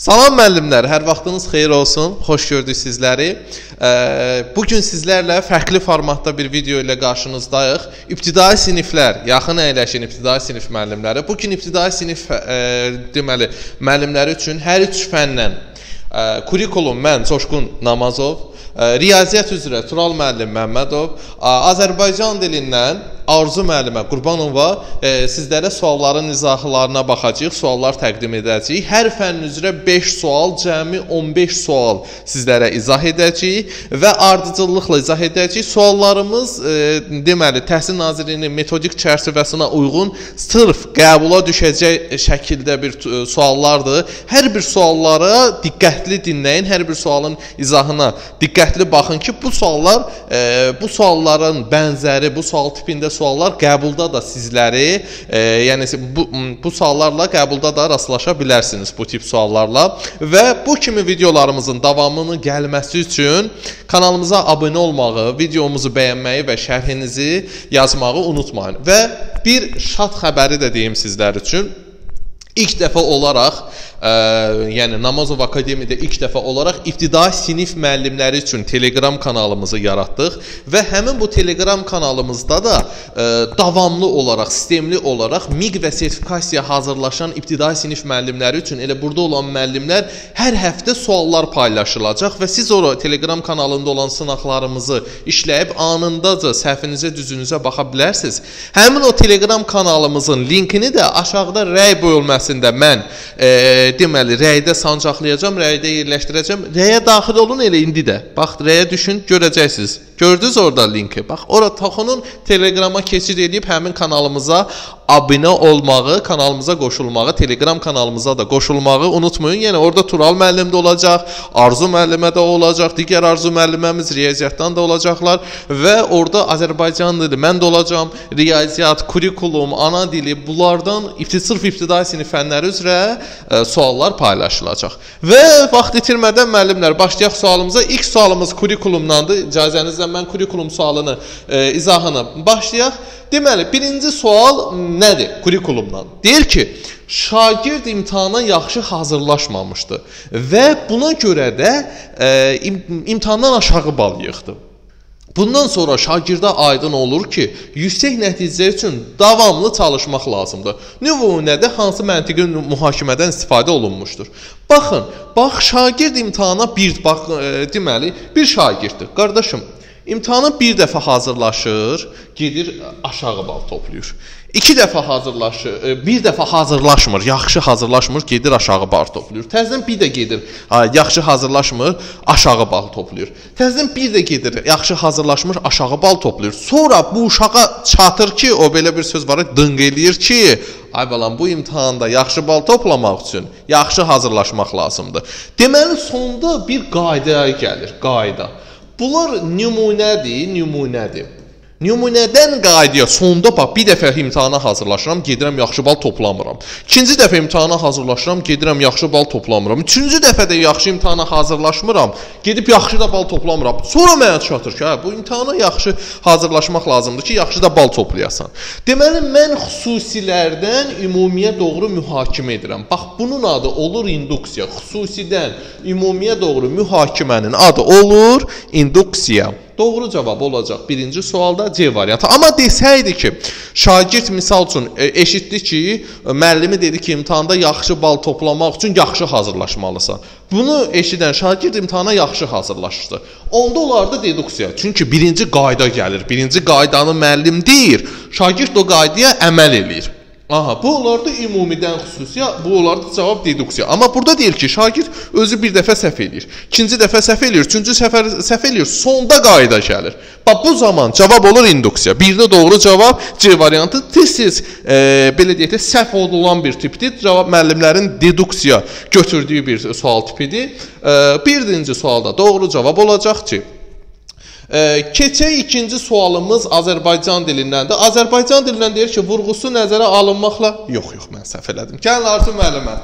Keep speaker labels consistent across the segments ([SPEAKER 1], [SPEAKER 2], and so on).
[SPEAKER 1] Salam müəllimlər, hər vaxtınız xeyir olsun. Xoş gördük sizləri. Bu gün sizlərlə fərqli formatda bir video ilə qarşınızdayıq. İbtidai siniflər, yaxın əyləşin ibtidai sinif müəllimləri. Bu gün ibtidai sinif ə, deməli müəllimləri üçün hər üç fəndən ə, kurikulum mən Coşqun Namazov, riyaziyyat üzrə Tural müəllim Məmmədov, Azərbaycan dilindən Arzu müəllimə Qurbanova e, sizlərə sualların izahlarına baxacağıq, suallar təqdim edəcəyik. Hər fənn üzrə 5 sual, cəmi 15 sual sizlərə izah edəcəyik və ardıcıllıqla izah edəcəyik. Suallarımız e, deməli Təhsil Nazirliyinin metodik çərçivəsinə uyğun sırf qəbula düşəcək şəkildə bir e, suallardır. Hər bir suallara diqqətli dinləyin, hər bir sualın izahına diqqətli baxın ki, bu suallar e, bu sualların bənzəri, bu sual tipində suallar qəbulda da sizləri, e, yəni bu bu suallarla qəbulda da rastlaşa bilərsiniz bu tip suallarla və bu kimi videolarımızın davamının gəlməsi üçün kanalımıza abunə olmağı, videomuzu bəyənməyi və şərhinizi yazmağı unutmayın. Və bir şad xəbəri də deyim sizlər üçün. İlk dəfə olaraq ə, yəni Namazov Akademiyada ilk dəfə olaraq ibtidai sinif müəllimləri üçün Telegram kanalımızı yaratdıq və həmin bu Telegram kanalımızda da ə, davamlı olaraq, sistemli olaraq MİQ və sertifikasiya hazırlaşan ibtidai sinif müəllimləri üçün elə burada olan müəllimlər hər həftə suallar paylaşılacaq və siz ora Telegram kanalında olan sınaqlarımızı işləyib anındaca səhvinizə, düzünüzə baxa bilərsiniz. Həmin o Telegram kanalımızın linkini də aşağıda rəy bölməsində mən e, deməli rəydə sancaqlayacağam, rəydə yerləşdirəcəm. Rəyə daxil olun elə indi də. Bax rəyə düşün, görəcəksiniz. Gördünüz orada linki. Bax ora toxunun Telegrama keçid edib həmin kanalımıza abunə olmağı, kanalımıza qoşulmağı, Telegram kanalımıza da qoşulmağı unutmayın. Yəni orada Tural müəllim də olacaq, Arzu müəllimə də olacaq, digər Arzu müəlliməmiz riyaziyyatdan da olacaqlar və orada Azərbaycan dili mən də olacağam. Riyaziyyat, kurikulum, ana dili bunlardan sırf ibtidai sinif fənləri üzrə ə, e, suallar paylaşılacaq. Və vaxt itirmədən müəllimlər başlayaq sualımıza. İlk sualımız kurikulumdandır. İcazənizlə mən kurikulum sualını e, izahını başlayaq. Deməli, birinci sual nədir kurikulumdan? Deyir ki, şagird imtahana yaxşı hazırlaşmamışdı və buna görə də e, im imtahandan aşağı bal yığdı. Bundan sonra şagirdə aydın olur ki, yüksək nəticə üçün davamlı çalışmaq lazımdır. Nümunədə hansı məntiqi mühakimədən istifadə olunmuşdur? Baxın, bax şagird imtahana bir bax e, deməli, bir şagirddir. Qardaşım, İmtahana bir dəfə hazırlaşır, gedir aşağı bal toplayır. İki dəfə hazırlaşır, e, bir dəfə hazırlaşmır, yaxşı hazırlaşmır, gedir aşağı bal toplayır. Təzədən bir də gedir, yaxşı hazırlaşmır, aşağı bal toplayır. Təzədən bir də gedir, yaxşı hazırlaşmır, aşağı bal toplayır. Sonra bu uşağa çatır ki, o belə bir söz var, dınq eləyir ki, ay balam bu imtahanda yaxşı bal toplamaq üçün yaxşı hazırlaşmaq lazımdır. Deməli sonda bir qaydaya gəlir, qayda. Bunlar nümunədir, nümunədir. Nümunədən qaydaya sonda bax bir dəfə imtahana hazırlaşıram, gedirəm yaxşı bal toplamıram. İkinci dəfə imtahana hazırlaşıram, gedirəm yaxşı bal toplamıram. Üçüncü dəfə də yaxşı imtahana hazırlaşmıram, gedib yaxşı da bal toplamıram. Sonra mənə çatır ki, hə, bu imtahana yaxşı hazırlaşmaq lazımdır ki, yaxşı da bal toplayasan. Deməli mən xüsusilərdən ümumiyə doğru mühakimə edirəm. Bax bunun adı olur induksiya. Xüsusidən ümumiyə doğru mühakimənin adı olur induksiya. Doğru cavab olacaq birinci sualda C variantı. Amma desəydi ki, şagird misal üçün e, eşitdi ki, müəllimi dedi ki, imtahanda yaxşı bal toplamaq üçün yaxşı hazırlaşmalısan. Bunu eşidən şagird imtahana yaxşı hazırlaşdı. Onda olardı deduksiya. Çünki birinci qayda gəlir. Birinci qaydanı müəllim deyir, şagird o qaydaya əməl eləyir. Aha, bu olardı ümumidən xüsusi, bu olardı cavab deduksiya. Amma burada deyir ki, şagird özü bir dəfə səhv eləyir. İkinci dəfə səhv eləyir, üçüncü səfər səhv eləyir, sonda qayda gəlir. Bax bu zaman cavab olur induksiya. Birinə doğru cavab C variantı tez-tez e, belə deyək də səhv olunan bir tipdir. Cavab müəllimlərin deduksiya götürdüyü bir sual tipidir. E, birinci sualda doğru cavab olacaq ki, Keçək ikinci sualımız Azərbaycan dilindəndir. Azərbaycan dilindən deyir ki, vurğusu nəzərə alınmaqla yox, yox, mən səhv elədim. Gəlin Arzu müəllimə.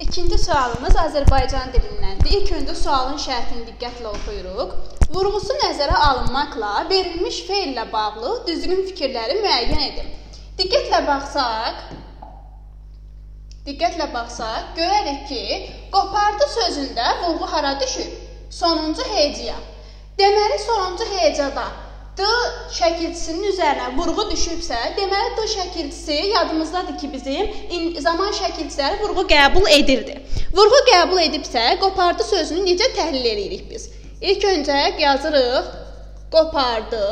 [SPEAKER 2] İkinci sualımız Azərbaycan dilindəndir. İlk öncə sualın şərtini diqqətlə oxuyuruq. Vurğusu nəzərə alınmaqla verilmiş feillə bağlı düzgün fikirləri müəyyən edin. Diqqətlə baxsaq, diqqətlə baxsaq, görərik ki, qopardı sözündə vurğu hara düşüb? Sonuncu hecəyə. Deməli, sonuncu hecədə D şəkilçisinin üzərinə vurğu düşübsə, deməli D şəkilçisi yadımızdadır ki, bizim zaman şəkilçiləri vurğu qəbul edirdi. Vurğu qəbul edibsə, qopardı sözünü necə təhlil edirik biz? İlk öncə yazırıq qopardı.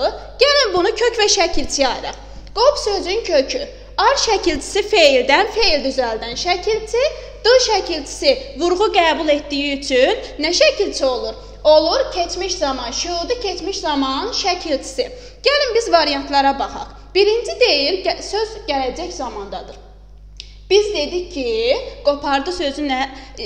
[SPEAKER 2] Gəlin bunu kök və şəkilçiyə ayıraq. Qop sözün kökü. Ar şəkilçisi feildən, feil düzəldən şəkilçi, D şəkilçisi vurğu qəbul etdiyi üçün nə şəkilçi olur? Olur keçmiş zaman, şuudi keçmiş zaman şəkilçisi. Gəlin biz variantlara baxaq. Birinci deyir, söz gələcək zamandadır. Biz dedik ki, qopardı sözü nə?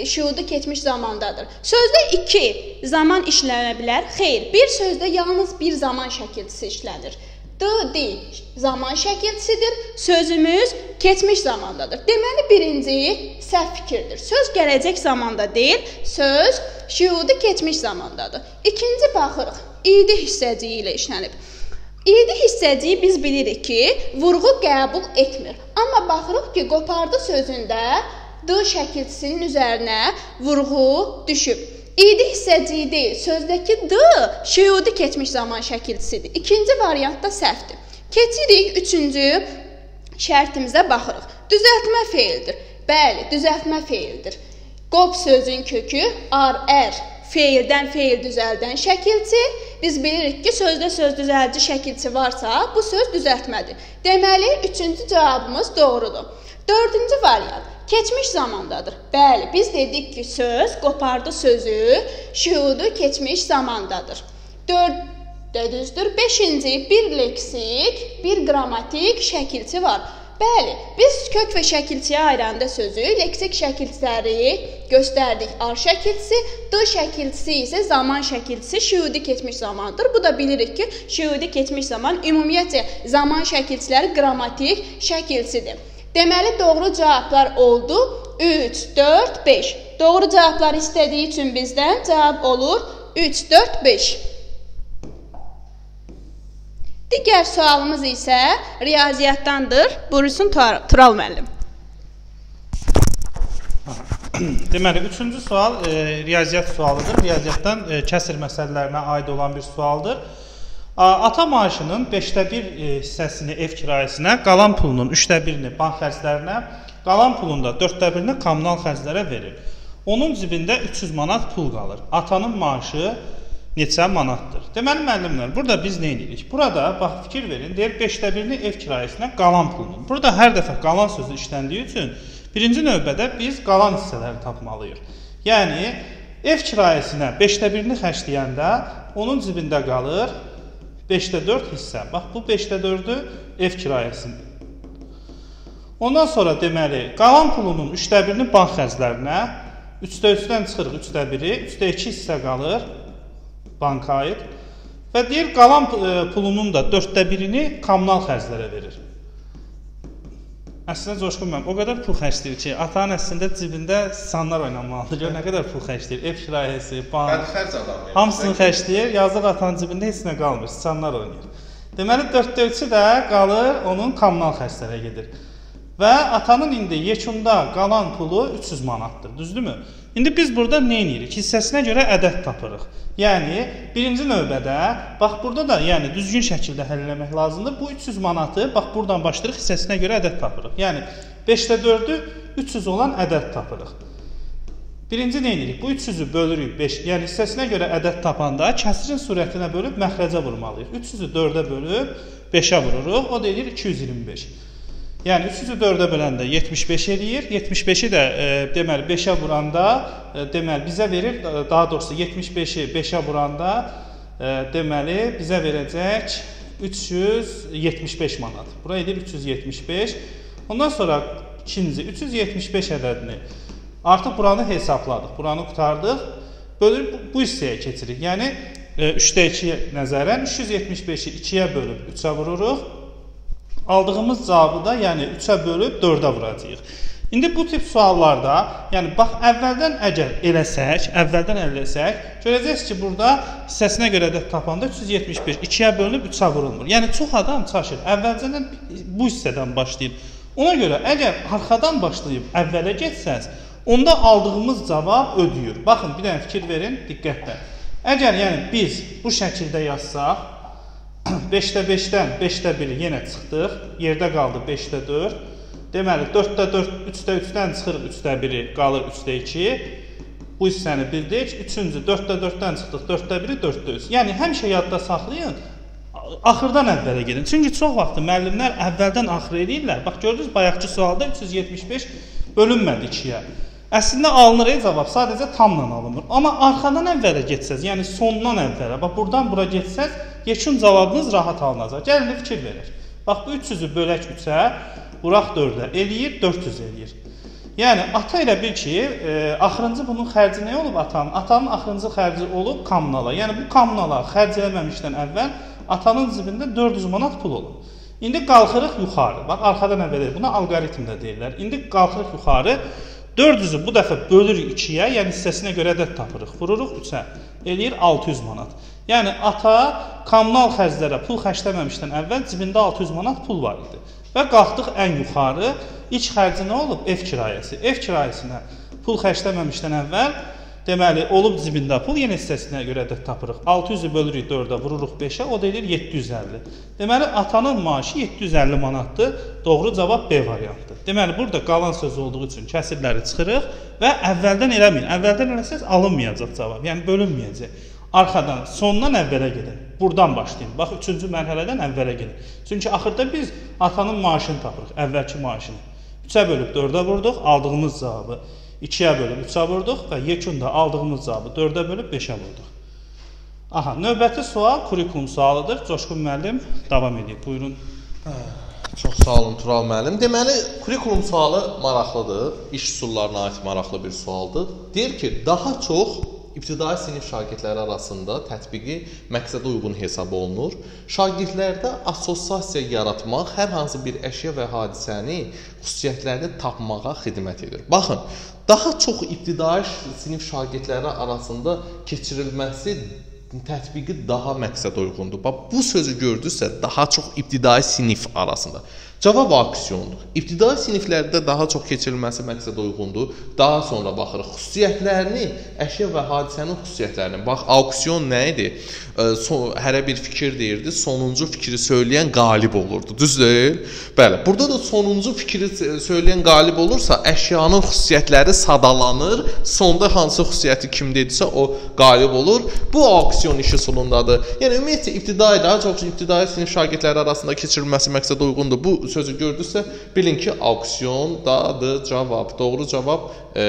[SPEAKER 2] Şuudi keçmiş zamandadır. Sözdə 2 zaman işlənə bilər? Xeyr, bir sözdə yalnız bir zaman şəkilçisi işlənir. D, zaman şəkilçisidir. Sözümüz keçmiş zamandadır. Deməli birinci səhv fikirdir. Söz gələcək zamanda deyil, söz şuudi keçmiş zamandadır. İkinci baxırıq. İdi hissəciyi ilə işlənib. İdi hissəciyi biz bilirik ki, vurğu qəbul etmir. Amma baxırıq ki, qopardı sözündə D şəkilçisinin üzərinə vurğu düşüb. İdi hissəciyi deyil, sözdəki D şüudi keçmiş zaman şəkilçisidir. İkinci variant da səhvdir. Keçirik üçüncü şərtimizə baxırıq. Düzəltmə feildir. Bəli, düzəltmə feildir. Qop sözün kökü ar, ər, feildən feil düzəldən şəkilçi. Biz bilirik ki, sözdə söz düzəldici şəkilçi varsa, bu söz düzəltmədir. Deməli, üçüncü cavabımız doğrudur. Dördüncü variant. Keçmiş zamandadır. Bəli, biz dedik ki, söz qopardı sözü, şuhudu keçmiş zamandadır. 4 də düzdür. 5-ci bir leksik, bir qrammatik şəkilçi var. Bəli, biz kök və şəkilçiyə ayıranda sözü leksik şəkilçiləri göstərdik. A şəkilçisi, D şəkilçisi isə zaman şəkilçisi, şuhudi keçmiş zamandır. Bu da bilirik ki, şuhudi keçmiş zaman ümumiyyətcə zaman şəkilçiləri qrammatik şəkilçidir. Deməli doğru cavablar oldu 3, 4, 5. Doğru cavablar istədiyi üçün bizdən cavab olur 3, 4, 5. Digər sualımız isə riyaziyyatdandır. Buyursun Tural müəllim.
[SPEAKER 3] Deməli, üçüncü sual e, riyaziyyat sualıdır. Riyaziyyatdan e, kəsr məsələlərinə aid olan bir sualdır. Ata maaşının 5də 1 e, hissəsini ev kirayəsinə, qalan pulunun 3də 1-ni bank xərclərinə, qalan pulun da 4də 1-ni kommunal xərclərə verir. Onun cibində 300 manat pul qalır. Atanın maaşı neçə manatdır? Deməli müəllimlər, burada biz nə edirik? Burada bax fikir verin, deyir 5də 1-ni ev kirayəsinə qalan pulunun. Burada hər dəfə qalan sözü işləndiyi üçün birinci növbədə biz qalan hissələri tapmalıyıq. Yəni ev kirayəsinə 5də 1-ni xərcləyəndə onun cibində qalır 5də 4 hissə. Bax bu 5də 4-ü ev kirayəsidir. Ondan sonra deməli, qalan pulunun 3də 1-ni bank xərclərinə, 3də 3-dən çıxırıq 3də 1-i, 3də 2 hissə qalır banka aid və deyir qalan e, pulunun da 4də 1-ini kommunal xərclərə verir. Əslində Coşqun müəllim o qədər pul xərcləyir ki, atanın əslində cibində sanlar oynamalıdır. Gör nə qədər pul xərcləyir. Ev kirayəsi, bank.
[SPEAKER 1] Xərc adam.
[SPEAKER 3] Hamısını xərcləyir. Yazıq atanın cibində heç nə qalmır. Sanlar oynayır. Deməli 4-də 3-ü də qalır onun kommunal xərclərə gedir. Və atanın indi yekunda qalan pulu 300 manatdır. Düzdürmü? İndi biz burada nə edirik? Hissəsinə görə ədəd tapırıq. Yəni birinci növbədə bax burada da yəni düzgün şəkildə həll etmək lazımdır. Bu 300 manatı bax buradan başlayırıq hissəsinə görə ədəd tapırıq. Yəni 5də 4-ü 300 olan ədəd tapırıq. Birinci nə edirik? Bu 300-ü bölürük 5. Yəni hissəsinə görə ədəd tapanda kəsrin surətinə bölüb məxrəcə vurmalıyıq. 300-ü 4-ə bölüb 5-ə vururuq. O da edir 225. Yəni 300-ü 4-ə böləndə 75 eləyir. 75-i də e, deməli 5-ə vuranda e, deməli bizə verir daha doğrusu 75-i 5-ə vuranda e, deməli bizə verəcək 375 manat. Bura edir 375. Ondan sonra ikinci 375 ədədini artıq buranı hesabladıq. Buranı qurtardıq. Bölüb bu hissəyə keçirik. Yəni 3-də 2 nəzərən 375-i 2-yə bölüb 3-ə vururuq. Aldığımız cavabı da, yəni 3-ə bölüb 4-ə vuracağıq. İndi bu tip suallarda, yəni bax əvvəldən əgər eləsək, əvvəldən eləsək, görəcəksiniz ki, burada hissəsinə görə də tapanda 375 2-yə bölünüb 3-ə vurulmur. Yəni çox adam çaşır. Əvvəlcədən bu hissədən başlayır. Ona görə əgər arxadan başlayıb əvvələ getsəz, onda aldığımız cavab ödəyir. Baxın, bir dənə fikir verin, diqqətlə. Əgər yəni biz bu şəkildə yazsaq, 5-də 5-dən 5-də 1-i yenə çıxdıq, yerdə qaldı 5-də 4. Deməli 4-də 4, 3-də 3-dən çıxırıq 3-də 1-i, qalır 3-də 2. Bu hissəni bildik. Üçüncü 4-də 4-dən çıxdıq, 4-də 1-i 4-də 3. Yəni həmişə yadda saxlayın. Axırdan əvvələ gedin. Çünki çox vaxt müəllimlər əvvəldən axır eləyirlər. Bax gördünüz bayaqçı sualda 375 bölünmədi 2-yə. Əslində alınır ey cavab, sadəcə tamla alınmır. Amma arxadan əvvələ getsəz, yəni sondan əvvələ, bax burdan bura getsəz, yekun cavabınız rahat alınacaq. Gəlin fikir verək. Bax bu 300-ü bölək 3-ə, vuraq 4-ə, eləyir 400 eləyir. Yəni ata elə bil ki, e, axırıncı bunun xərci nə olub atanın? Atanın axırıncı xərci olub kommunala. Yəni bu kommunala xərc eləməmişdən əvvəl atanın cibində 400 manat pul olub. İndi qalxırıq yuxarı. Bax arxadan əvvəl buna alqoritm də deyirlər. İndi qalxırıq yuxarı. 400-ü bu dəfə bölürük 2-yə, yəni hissəsinə görə ədəd tapırıq. Vururuq 3-ə. Eləyir 600 manat. Yəni ata kommunal xərclərə pul xərcləməmişdən əvvəl cibində 600 manat pul var idi. Və qalxdıq ən yuxarı. İlk xərci nə olub? Ev kirayəsi. Ev kirayəsinə pul xərcləməmişdən əvvəl deməli olub cibində pul yenə hissəsinə görə də tapırıq. 600-ü bölürük 4-ə, vururuq 5-ə, o da edir 750. Deməli atanın maaşı 750 manatdır. Doğru cavab B variantıdır. Deməli burada qalan söz olduğu üçün kəsirləri çıxırıq və əvvəldən eləməyin. Əvvəldən eləsəz alınmayacaq cavab. Yəni bölünməyəcək. Arxadan, sondan əvvələ gedin. Burdan başlayın. Bax 3-cü mərhələdən əvvələ gedin. Çünki axırda biz atanın maaşını tapırıq, əvvəlki maaşını. 3-ə bölüb 4-ə vurduq, aldığımız cavabı 2-yə bölüb 3-ə vurduq və yekunda aldığımız cavabı 4-ə bölüb 5-ə vurduq. Aha, növbəti sual kurikulum sualıdır. Coşqun müəllim davam edir. Buyurun.
[SPEAKER 1] Hə, çox sağ olun Tural müəllim. Deməli, kurikulum sualı maraqlıdır. İş üsullarına aid maraqlı bir sualdır. Deyir ki, daha çox ibtidai sinif şagirdləri arasında tətbiqi məqsədə uyğun hesab olunur. Şagirdlərdə assosiasiya yaratmaq hər hansı bir əşya və hadisəni xüsusiyyətlərini tapmağa xidmət edir. Baxın, daha çox ibtidai sinif şagirdləri arasında keçirilməsi tətbiqi daha məqsədə uyğundur. Bax bu sözü gördünüzsə, daha çox ibtidai sinif arasında. Cavab auksiondur. İbtidai siniflərdə daha çox keçirilməsi məqsədə uyğundur. Daha sonra baxırıq xüsusiyyətlərini, əşya və hadisənin xüsusiyyətlərini. Bax, auksion nə idi? Hərə bir fikir deyirdi, sonuncu fikri söyləyən qalib olurdu. Düz deyil? Bəli. Burada da sonuncu fikri söyləyən qalib olursa, əşyanın xüsusiyyətləri sadalanır. Sonda hansı xüsusiyyəti kim dedisə, o qalib olur. Bu auksion işi üsulundadır. Yəni ümumiyyətlə ibtidai daha çox ibtidai sinif şagirdləri arasında keçirilməsi məqsədə uyğundur. Bu sözü gördünüzsə, bilin ki, auksion dadır cavab. Doğru cavab e,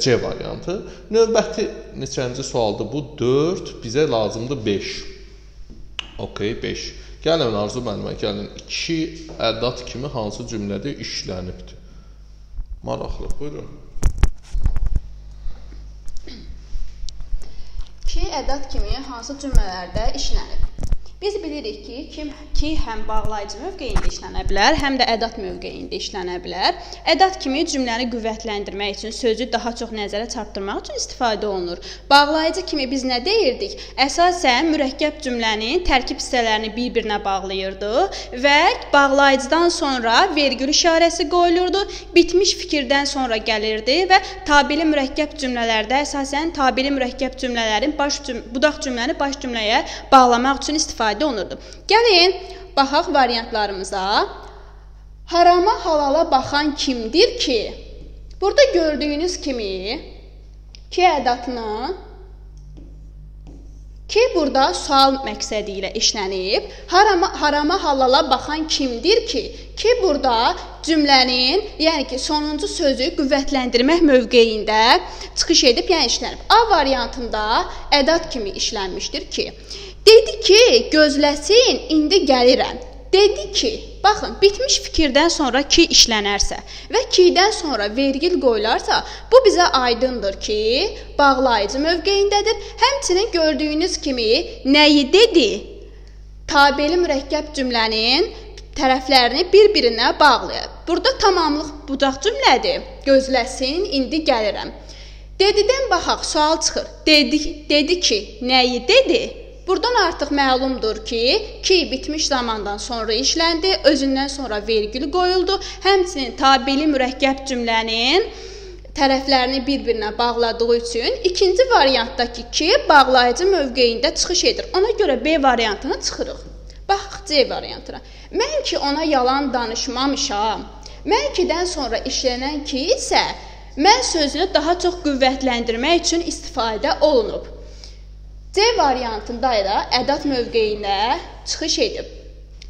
[SPEAKER 1] C variantı. Növbəti neçənci sualdır? Bu 4, bizə lazımdır 5. Okay, 5. Gəlin Arzu müəllimə, gəlin. 2 ədad kimi hansı cümlədə işlənibdir? Maraqlı, buyurun.
[SPEAKER 2] 2 ədad kimi hansı cümlələrdə işlənib? Biz bilirik ki, kim ki həm bağlayıcı mövqeyində işlənə bilər, həm də ədat mövqeyində işlənə bilər. Ədat kimi cümləni qüvvətləndirmək üçün sözü daha çox nəzərə çarpdırmaq üçün istifadə olunur. Bağlayıcı kimi biz nə deyirdik? Əsasən mürəkkəb cümlənin tərkib hissələrini bir-birinə bağlayırdı və bağlayıcıdan sonra vergül işarəsi qoyulurdu. Bitmiş fikirdən sonra gəlirdi və tabeli mürəkkəb cümlələrdə əsasən tabeli mürəkkəb cümlələrin baş cüm budaq cümləni baş cümləyə bağlamaq üçün istifadə istifadə olunurdu. Gəlin baxaq variantlarımıza. Harama halala baxan kimdir ki? Burada gördüyünüz kimi ki ədadını ki burada sual məqsədi ilə işlənib. Harama harama halala baxan kimdir ki? Ki burada cümlənin, yəni ki, sonuncu sözü qüvvətləndirmək mövqeyində çıxış edib, yəni işlənib. A variantında ədad kimi işlənmişdir ki, Dedi ki, gözləsin, indi gəlirəm. Dedi ki, baxın, bitmiş fikirdən sonra ki işlənərsə və ki-dən sonra vergil qoyularsa, bu bizə aydındır ki, bağlayıcı mövqeyindədir. Həmçinin gördüyünüz kimi nəyi dedi? Tabeli mürəkkəb cümlənin tərəflərini bir-birinə bağlayır. Burada tamamlıq budaq cümlədir. Gözləsin, indi gəlirəm. Dedidən baxaq, sual çıxır. Dedi, dedi ki, nəyi dedi? Burdan artıq məlumdur ki, ki bitmiş zamandan sonra işləndi, özündən sonra vergül qoyuldu. Həmçinin tabeli mürəkkəb cümlənin tərəflərini bir-birinə bağladığı üçün ikinci variantdakı ki, bağlayıcı mövqeyində çıxış edir. Ona görə B variantına çıxırıq. Baxaq C variantına. Mən ki ona yalan danışmamışam. Mən kidən sonra işlənən ki isə mən sözünü daha çox qüvvətləndirmək üçün istifadə olunub. C variantında da ədat mövqeyinə çıxış edib.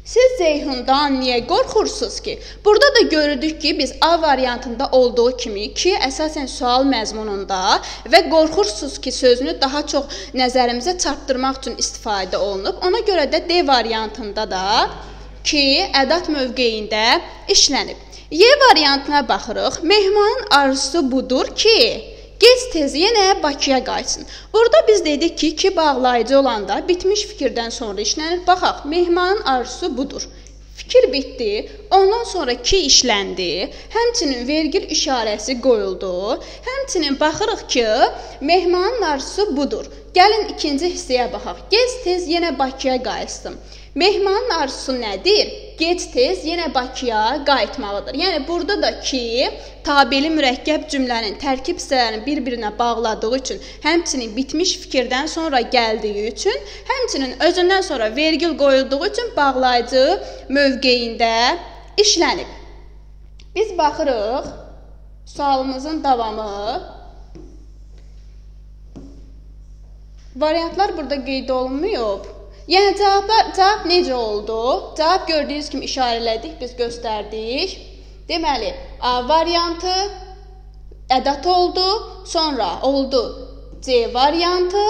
[SPEAKER 2] Siz Zeyhundan niyə qorxursunuz ki? Burada da görürdük ki, biz A variantında olduğu kimi ki, əsasən sual məzmununda və qorxursunuz ki, sözünü daha çox nəzərimizə çarpdırmaq üçün istifadə olunub. Ona görə də D variantında da ki, ədat mövqeyində işlənib. Y variantına baxırıq. Mehmanın arzusu budur ki, Gec-tez yenə Bakıya qayıtsın. Burada biz dedik ki, ki bağlayıcı olanda bitmiş fikirdən sonra işlənir. Baxaq, mehmanın arzusu budur. Fikir bitdi, ondan sonra ki işləndi, həmçinin vergül işarəsi qoyuldu. Həmçinin baxırıq ki, mehmanın arzusu budur. Gəlin ikinci hissəyə baxaq. Gec-tez yenə Bakıya qayıtsın. Mehmanın arzusu nədir? Gec-tez yenə Bakıya qayıtmalıdır. Yəni burada da ki, tabeli mürəkkəb cümlənin tərkib hissələrini bir-birinə bağladığı üçün, həmçinin bitmiş fikirdən sonra gəldiyi üçün, həmçinin özündən sonra vergül qoyulduğu üçün bağlayıcı mövqeyində işlənib. Biz baxırıq sualımızın davamı Variantlar burada qeyd olunmayıb. Yəni cavablar cavab necə oldu? Cavab gördüyünüz kimi işarələdik, biz göstərdik. Deməli, A variantı ədat oldu, sonra oldu C variantı,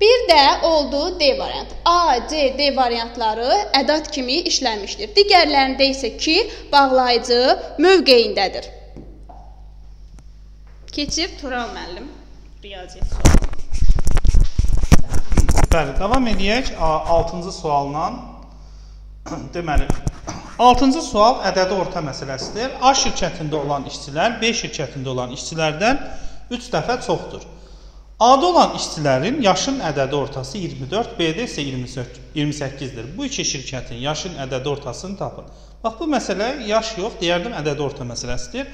[SPEAKER 2] bir də oldu D variantı. A, C, D variantları ədat kimi işlənmişdir. Digərlərində isə ki, bağlayıcı mövqeyindədir. Keçib Tural müəllim riyaziyyat sualı.
[SPEAKER 3] Bəli, davam edək 6-cı sualla. Deməli, 6-cı sual ədədi orta məsələsidir. A şirkətində olan işçilər B şirkətində olan işçilərdən 3 dəfə çoxdur. A-da olan işçilərin yaşın ədədi ortası 24, B-də isə 28-dir. Bu iki şirkətin yaşın ədədi ortasını tapın. Bax bu məsələ yaş yox, deyərdim ədədi orta məsələsidir.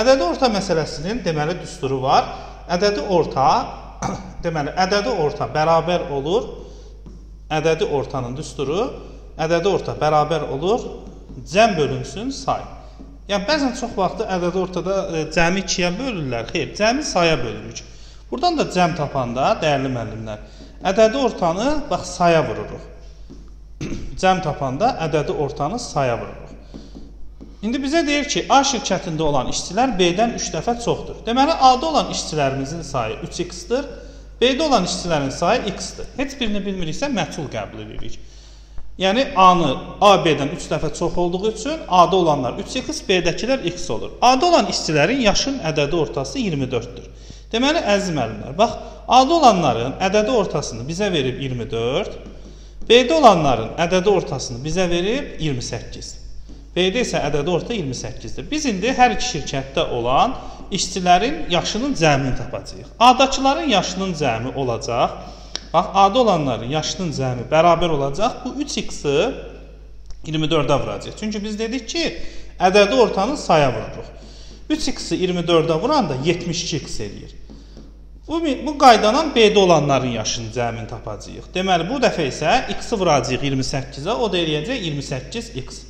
[SPEAKER 3] Ədədi orta məsələsinin deməli düsturu var. Ədədi orta deməli, ədədi orta bərabər olur. Ədədi ortanın düsturu ədədi orta bərabər olur cəm bölünsün say. Yəni bəzən çox vaxt ədədi ortada e, cəmi 2-yə bölürlər. Xeyr, cəmi saya bölürük. Burdan da cəm tapanda dəyərli müəllimlər, ədədi ortanı bax saya vururuq. cəm tapanda ədədi ortanı saya vururuq. İndi bizə deyir ki, A şirkətində olan işçilər B-dən 3 dəfə çoxdur. Deməli, A-da olan işçilərimizin sayı 3x-dir, B-də olan işçilərin sayı x-dir. Heç birini bilmiriksə, mətul qəbul edirik. Yəni A-nı A B-dən 3 dəfə çox olduğu üçün A-da olanlar 3x, B-dəkilər x olur. A-da olan işçilərin yaşın ədədi ortası 24-dür. Deməli, əziz müəllimlər, bax, A-da olanların ədədi ortasını bizə verib 24, B-də olanların ədədi ortasını bizə verib 28. B-də isə ədədi orta 28-dir. Biz indi hər iki şirkətdə olan işçilərin yaşının cəmini tapacağıq. A-dakıların yaşının cəmi olacaq. Bax, A-da olanların yaşının cəmi bərabər olacaq. Bu 3x-i 24-ə vuracaq. Çünki biz dedik ki, ədədi ortanı saya vururuq. 3x-i 24-ə vuranda 72x eləyir. Bu, bu qaydadan B-də olanların yaşının cəmini tapacağıq. Deməli, bu dəfə isə x-i vuracağıq 28-ə, o da eləyəcək 28x.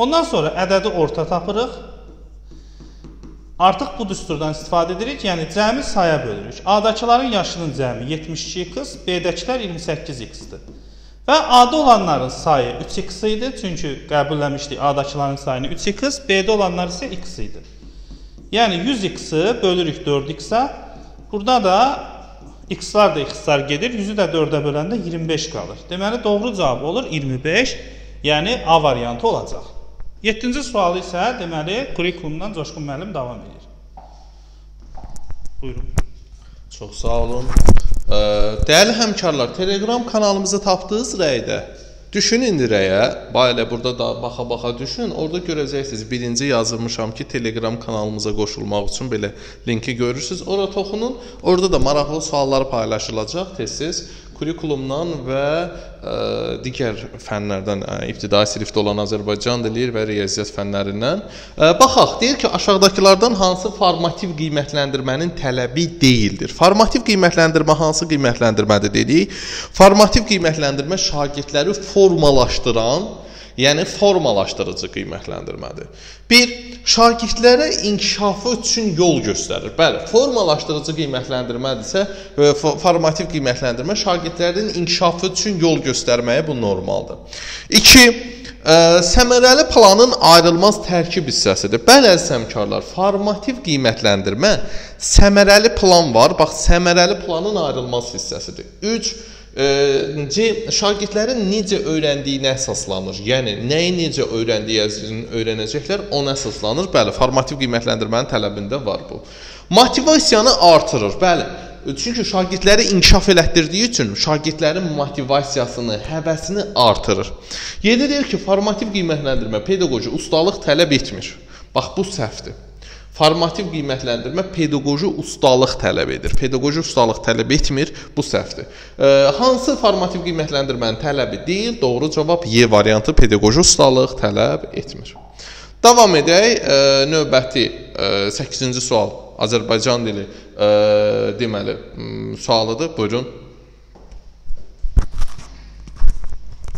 [SPEAKER 3] Ondan sonra ədədi orta tapırıq. Artıq bu düsturdan istifadə edirik, yəni cəmi saya bölürük. A-dakıların yaşının cəmi 72x, B-dəkilər 28x-dir. Və A-da olanların sayı 3x idi, çünki qəbulləmişdik A-dakıların sayını 3x, B-də olanlar isə x idi. Yəni 100x-i bölürük 4x-ə. Burada da x-lar da x-lar gedir, 100-ü də 4-ə böləndə 25 qalır. Deməli doğru cavab olur 25, yəni A variantı olacaq. 7-ci sualı isə deməli kurikulumdan Coşqun müəllim davam edir. Buyurun.
[SPEAKER 1] Çox sağ olun. Dəyərli həmkarlar, Telegram kanalımızı tapdığınız rəydə düşün indi rəyə. Baylə burada da baxa-baxa düşün. Orada görəcəksiniz. Birinci yazılmışam ki, Telegram kanalımıza qoşulmaq üçün belə linki görürsüz. Ora toxunun. Orada da maraqlı suallar paylaşılacaq tez-tez. Kurikulumdan və ə, digər fənlərdən, ə, ibtidai sinifdə olan Azərbaycan dili və riyaziyyat fənlərindən ə, baxaq. Deyir ki, aşağıdakılardan hansı formativ qiymətləndirmənin tələbi deyildir? Formativ qiymətləndirmə hansı qiymətləndirmədir dedik? Formativ qiymətləndirmə şagirdləri formalaşdıran yəni formalaşdırıcı qiymətləndirmədir. 1. Şagirdlərə inkişafı üçün yol göstərir. Bəli, formalaşdırıcı qiymətləndirmədirsə, formativ qiymətləndirmə şagirdlərin inkişafı üçün yol göstərməyə bu normaldır. 2. Ə, səmərəli planın ayrılmaz tərkib hissəsidir. Bəli, əziz həmkarlar, formativ qiymətləndirmə səmərəli plan var. Bax, səmərəli planın ayrılmaz hissəsidir. 3 C şagirdlərin necə öyrəndiyinə əsaslanır. Yəni nəyi necə öyrəndiyini öyrənəcəklər, ona əsaslanır. Bəli, formativ qiymətləndirmənin tələbində var bu. Motivasiyanı artırır. Bəli, Çünki şagirdləri inkişaf elətdirdiyi üçün şagirdlərin motivasiyasını, həvəsini artırır. Yeri deyir ki, formativ qiymətləndirmə pedaqoji ustalıq tələb etmir. Bax bu səhvdir. Formativ qiymətləndirmə pedaqoji ustalıq tələb edir. Pedaqoji ustalıq tələb etmir, bu səhvdir. E, hansı formativ qiymətləndirmənin tələbi deyil? Doğru cavab Y variantı pedaqoji ustalıq tələb etmir. Davam edək. E, növbəti e, 8-ci sual Azərbaycan dili e, deməli sualıdır. Buyurun.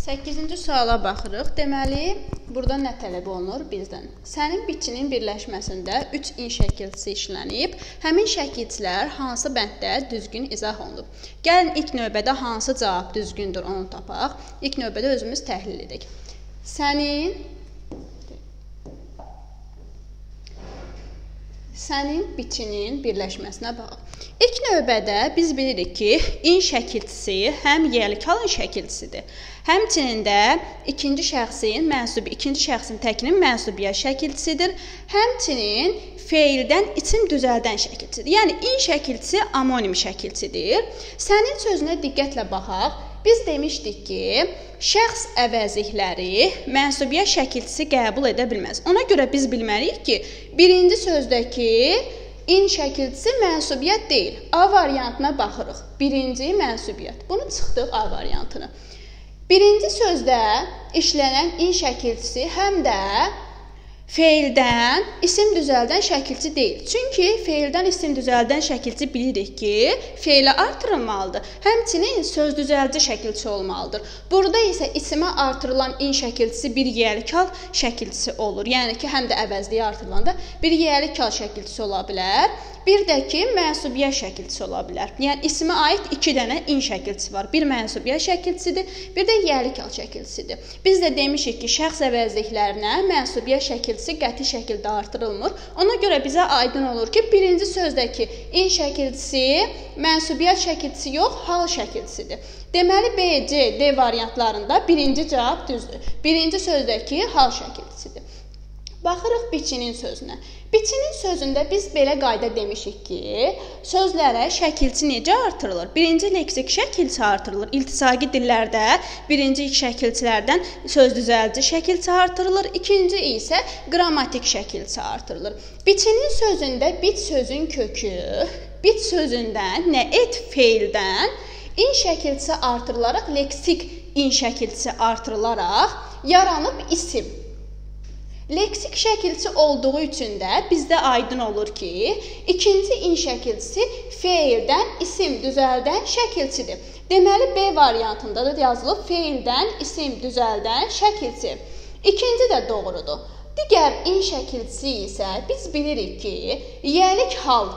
[SPEAKER 2] 8-ci suala baxırıq. Deməli, burada nə tələb olunur bizdən? Sənin biçinin birləşməsində 3 in şəkilçisi işlənib. Həmin şəkilçilər hansı bənddə düzgün izah olunub? Gəlin ilk növbədə hansı cavab düzgündür onu tapaq. İlk növbədə özümüz təhlil edək. Sənin sənin biçinin birləşməsinə bax. İlk növbədə biz bilirik ki, in şəkilçisi həm yelkalın şəkilçisidir. Həmçinin də ikinci şəxsin mənsubi, ikinci şəxsin təkinin mənsubiyyət şəkilçisidir. Həmçinin feildən isim düzəldən şəkilçisidir. Yəni in şəkilçisi amonim şəkilçisidir. Sənin sözünə diqqətlə baxaq. Biz demişdik ki, şəxs əvəzlikləri mənsubiyyət şəkilçisi qəbul edə bilməz. Ona görə biz bilməliyik ki, birinci sözdəki in şəkilçisi mənsubiyyət deyil. A variantına baxırıq. Birinci mənsubiyyət. Bunu çıxdıq A variantını. Birinci sözdə işlənən in şəkilçisi həm də feildən isim düzəldən şəkilçi deyil. Çünki feildən isim düzəldən şəkilçi bilirik ki, feilə artırılmalıdır. Həmçinin söz düzəldici şəkilçi olmalıdır. Burada isə isimə artırılan in şəkilçisi bir yiyəlikal şəkilçisi olur. Yəni ki, həm də əvəzliyə artırılanda bir yiyəlikal şəkilçisi ola bilər. Bir də ki, mənsubiyyət şəkilçisi ola bilər. Yəni ismə aid 2 dənə in şəkilçisi var. Bir mənsubiyyət şəkilçisidir, bir də yiyəlikal şəkilçisidir. Biz də demişik ki, şəxs əvəzliklərinə mənsubiyyət şəkilçisi qəti şəkildə artırılmır. Ona görə bizə aydın olur ki, birinci sözdəki in şəkilçisi mənsubiyyət şəkilçisi yox, hal şəkilçisidir. Deməli B, C, D variantlarında birinci cavab düzdür. Birinci sözdəki hal şəkilçisidir. Baxırıq biçinin sözünə. Biçinin sözündə biz belə qayda demişik ki, sözlərə şəkilçi necə artırılır? Birinci leksik şəkilçi artırılır. İltisaqi dillərdə birinci şəkilçilərdən söz düzəldici şəkilçi artırılır, ikinci isə qrammatik şəkilçi artırılır. Biçinin sözündə bit sözün kökü, bit sözündən nə et feildən in şəkilçisi artırılaraq leksik in şəkilçisi artırılaraq yaranıb isim Leksik şəkilçi olduğu üçün də bizdə aydın olur ki, ikinci in şəkilçisi feildən isim düzəldən şəkilçidir. Deməli B variantında da yazılıb feildən isim düzəldən şəkilçi. İkinci də doğrudur. Digər in şəkilçisi isə biz bilirik ki, yəlik hal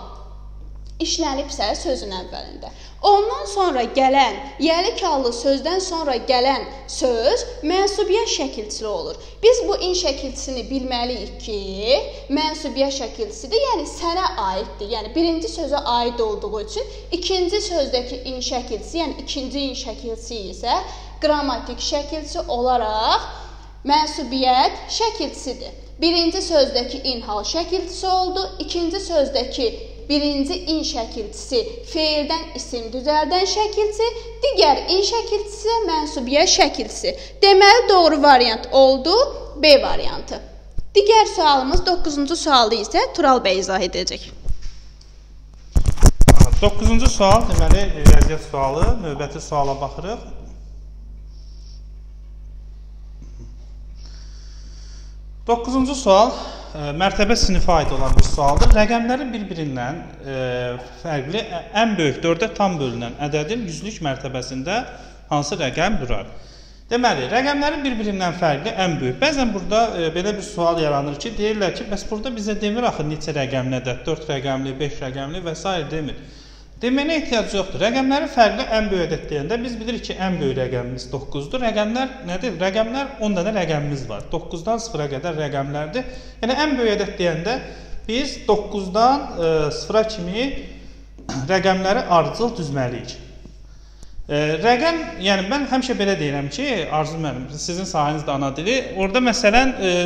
[SPEAKER 2] işlənibsə sözün əvvəlində. Ondan sonra gələn, yəli kallı sözdən sonra gələn söz mənsubiyyət şəkilçili olur. Biz bu in şəkilçisini bilməliyik ki, mənsubiyyət şəkilçisidir, yəni sənə aiddir. Yəni birinci sözə aid olduğu üçün ikinci sözdəki in şəkilçisi, yəni ikinci in şəkilçisi isə qrammatik şəkilçi olaraq mənsubiyyət şəkilçisidir. Birinci sözdəki in hal şəkilçisi oldu, ikinci sözdəki birinci in şəkilçisi feildən isim düzəldən şəkilçi, digər in şəkilçisi mənsubiyyət şəkilçisi. Deməli doğru variant oldu B variantı. Digər sualımız 9-cu sualı isə Tural bəy izah edəcək.
[SPEAKER 3] 9-cu sual, deməli, riyaziyyat sualı, növbəti suala baxırıq. Doqquzuncu sual mərtəbə sinifə aid olan bir sualdır. Rəqəmlərin bir-birindən fərqli ən böyük 4-ə tam bölünən ədədin yüzlük mərtəbəsində hansı rəqəm durar? Deməli, rəqəmlərin bir-birindən fərqli ən böyük. Bəzən burada ə, belə bir sual yaranır ki, deyirlər ki, bəs burada bizə demir axı neçə rəqəmli ədəd, 4 rəqəmli, 5 rəqəmli və s. demir. Deməyinə ehtiyac yoxdur. Rəqəmlərin fərqli ən böyük ədəd deyəndə biz bilirik ki, ən böyük rəqəmimiz 9-dur. Rəqəmlər nədir? Rəqəmlər 10 dənə rəqəmimiz var. 9-dan 0-a qədər rəqəmlərdir. Yəni ən böyük ədəd deyəndə biz 9-dan 0-a kimi rəqəmləri ardıcıl düzməliyik. E, rəqəm, yəni mən həmişə belə deyirəm ki, Arzu müəllim, sizin sahəniz də ana dili. Orda məsələn e,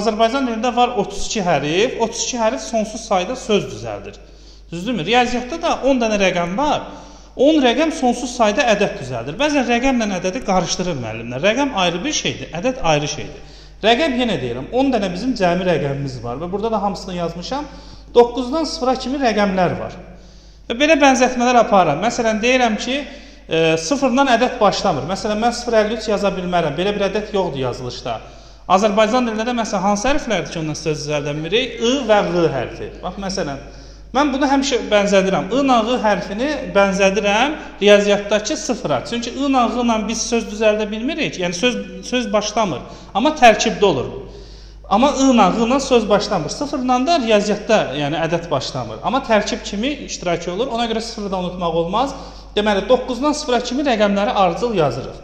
[SPEAKER 3] Azərbaycan dilində var 32 hərf. 32 hərf sonsuz sayda söz düzəldir. Düzdürmü? Riyaziyyatda da 10 dənə rəqəm var. 10 rəqəm sonsuz sayda ədəd düzəldir. Bəzən rəqəmlə ədədi qarışdırır müəllimlər. Rəqəm ayrı bir şeydir, ədəd ayrı şeydir. Rəqəm yenə deyirəm, 10 dənə bizim cəmi rəqəmimiz var və burada da hamısını yazmışam. 9-dan 0-a kimi rəqəmlər var. Və belə bənzətmələr aparıram. Məsələn, deyirəm ki, e, 0-dan ədəd başlamır. Məsələn, mən 053 yaza bilmərəm. Belə bir ədəd yoxdur yazılışda. Azərbaycan dilində də məsələn hansı hərflərdir ki, ondan söz düzəldən biri? I və Ğ hərfi. Bax məsələn, Mən bunu həmişə bənzədirəm. I nağı hərfini bənzədirəm riyaziyyatdakı sıfıra. Çünki I nağı ilə biz söz düzəldə bilmirik. Yəni söz söz başlamır, amma tərkibdə olur. Amma I nağı ilə söz başlamır. Sıfırla da riyaziyyatda, yəni ədəd başlamır. Amma tərkib kimi iştirak olur. Ona görə sıfırı da unutmaq olmaz. Deməli 9-dan 0-a kimi rəqəmləri ardıcıl yazırıq.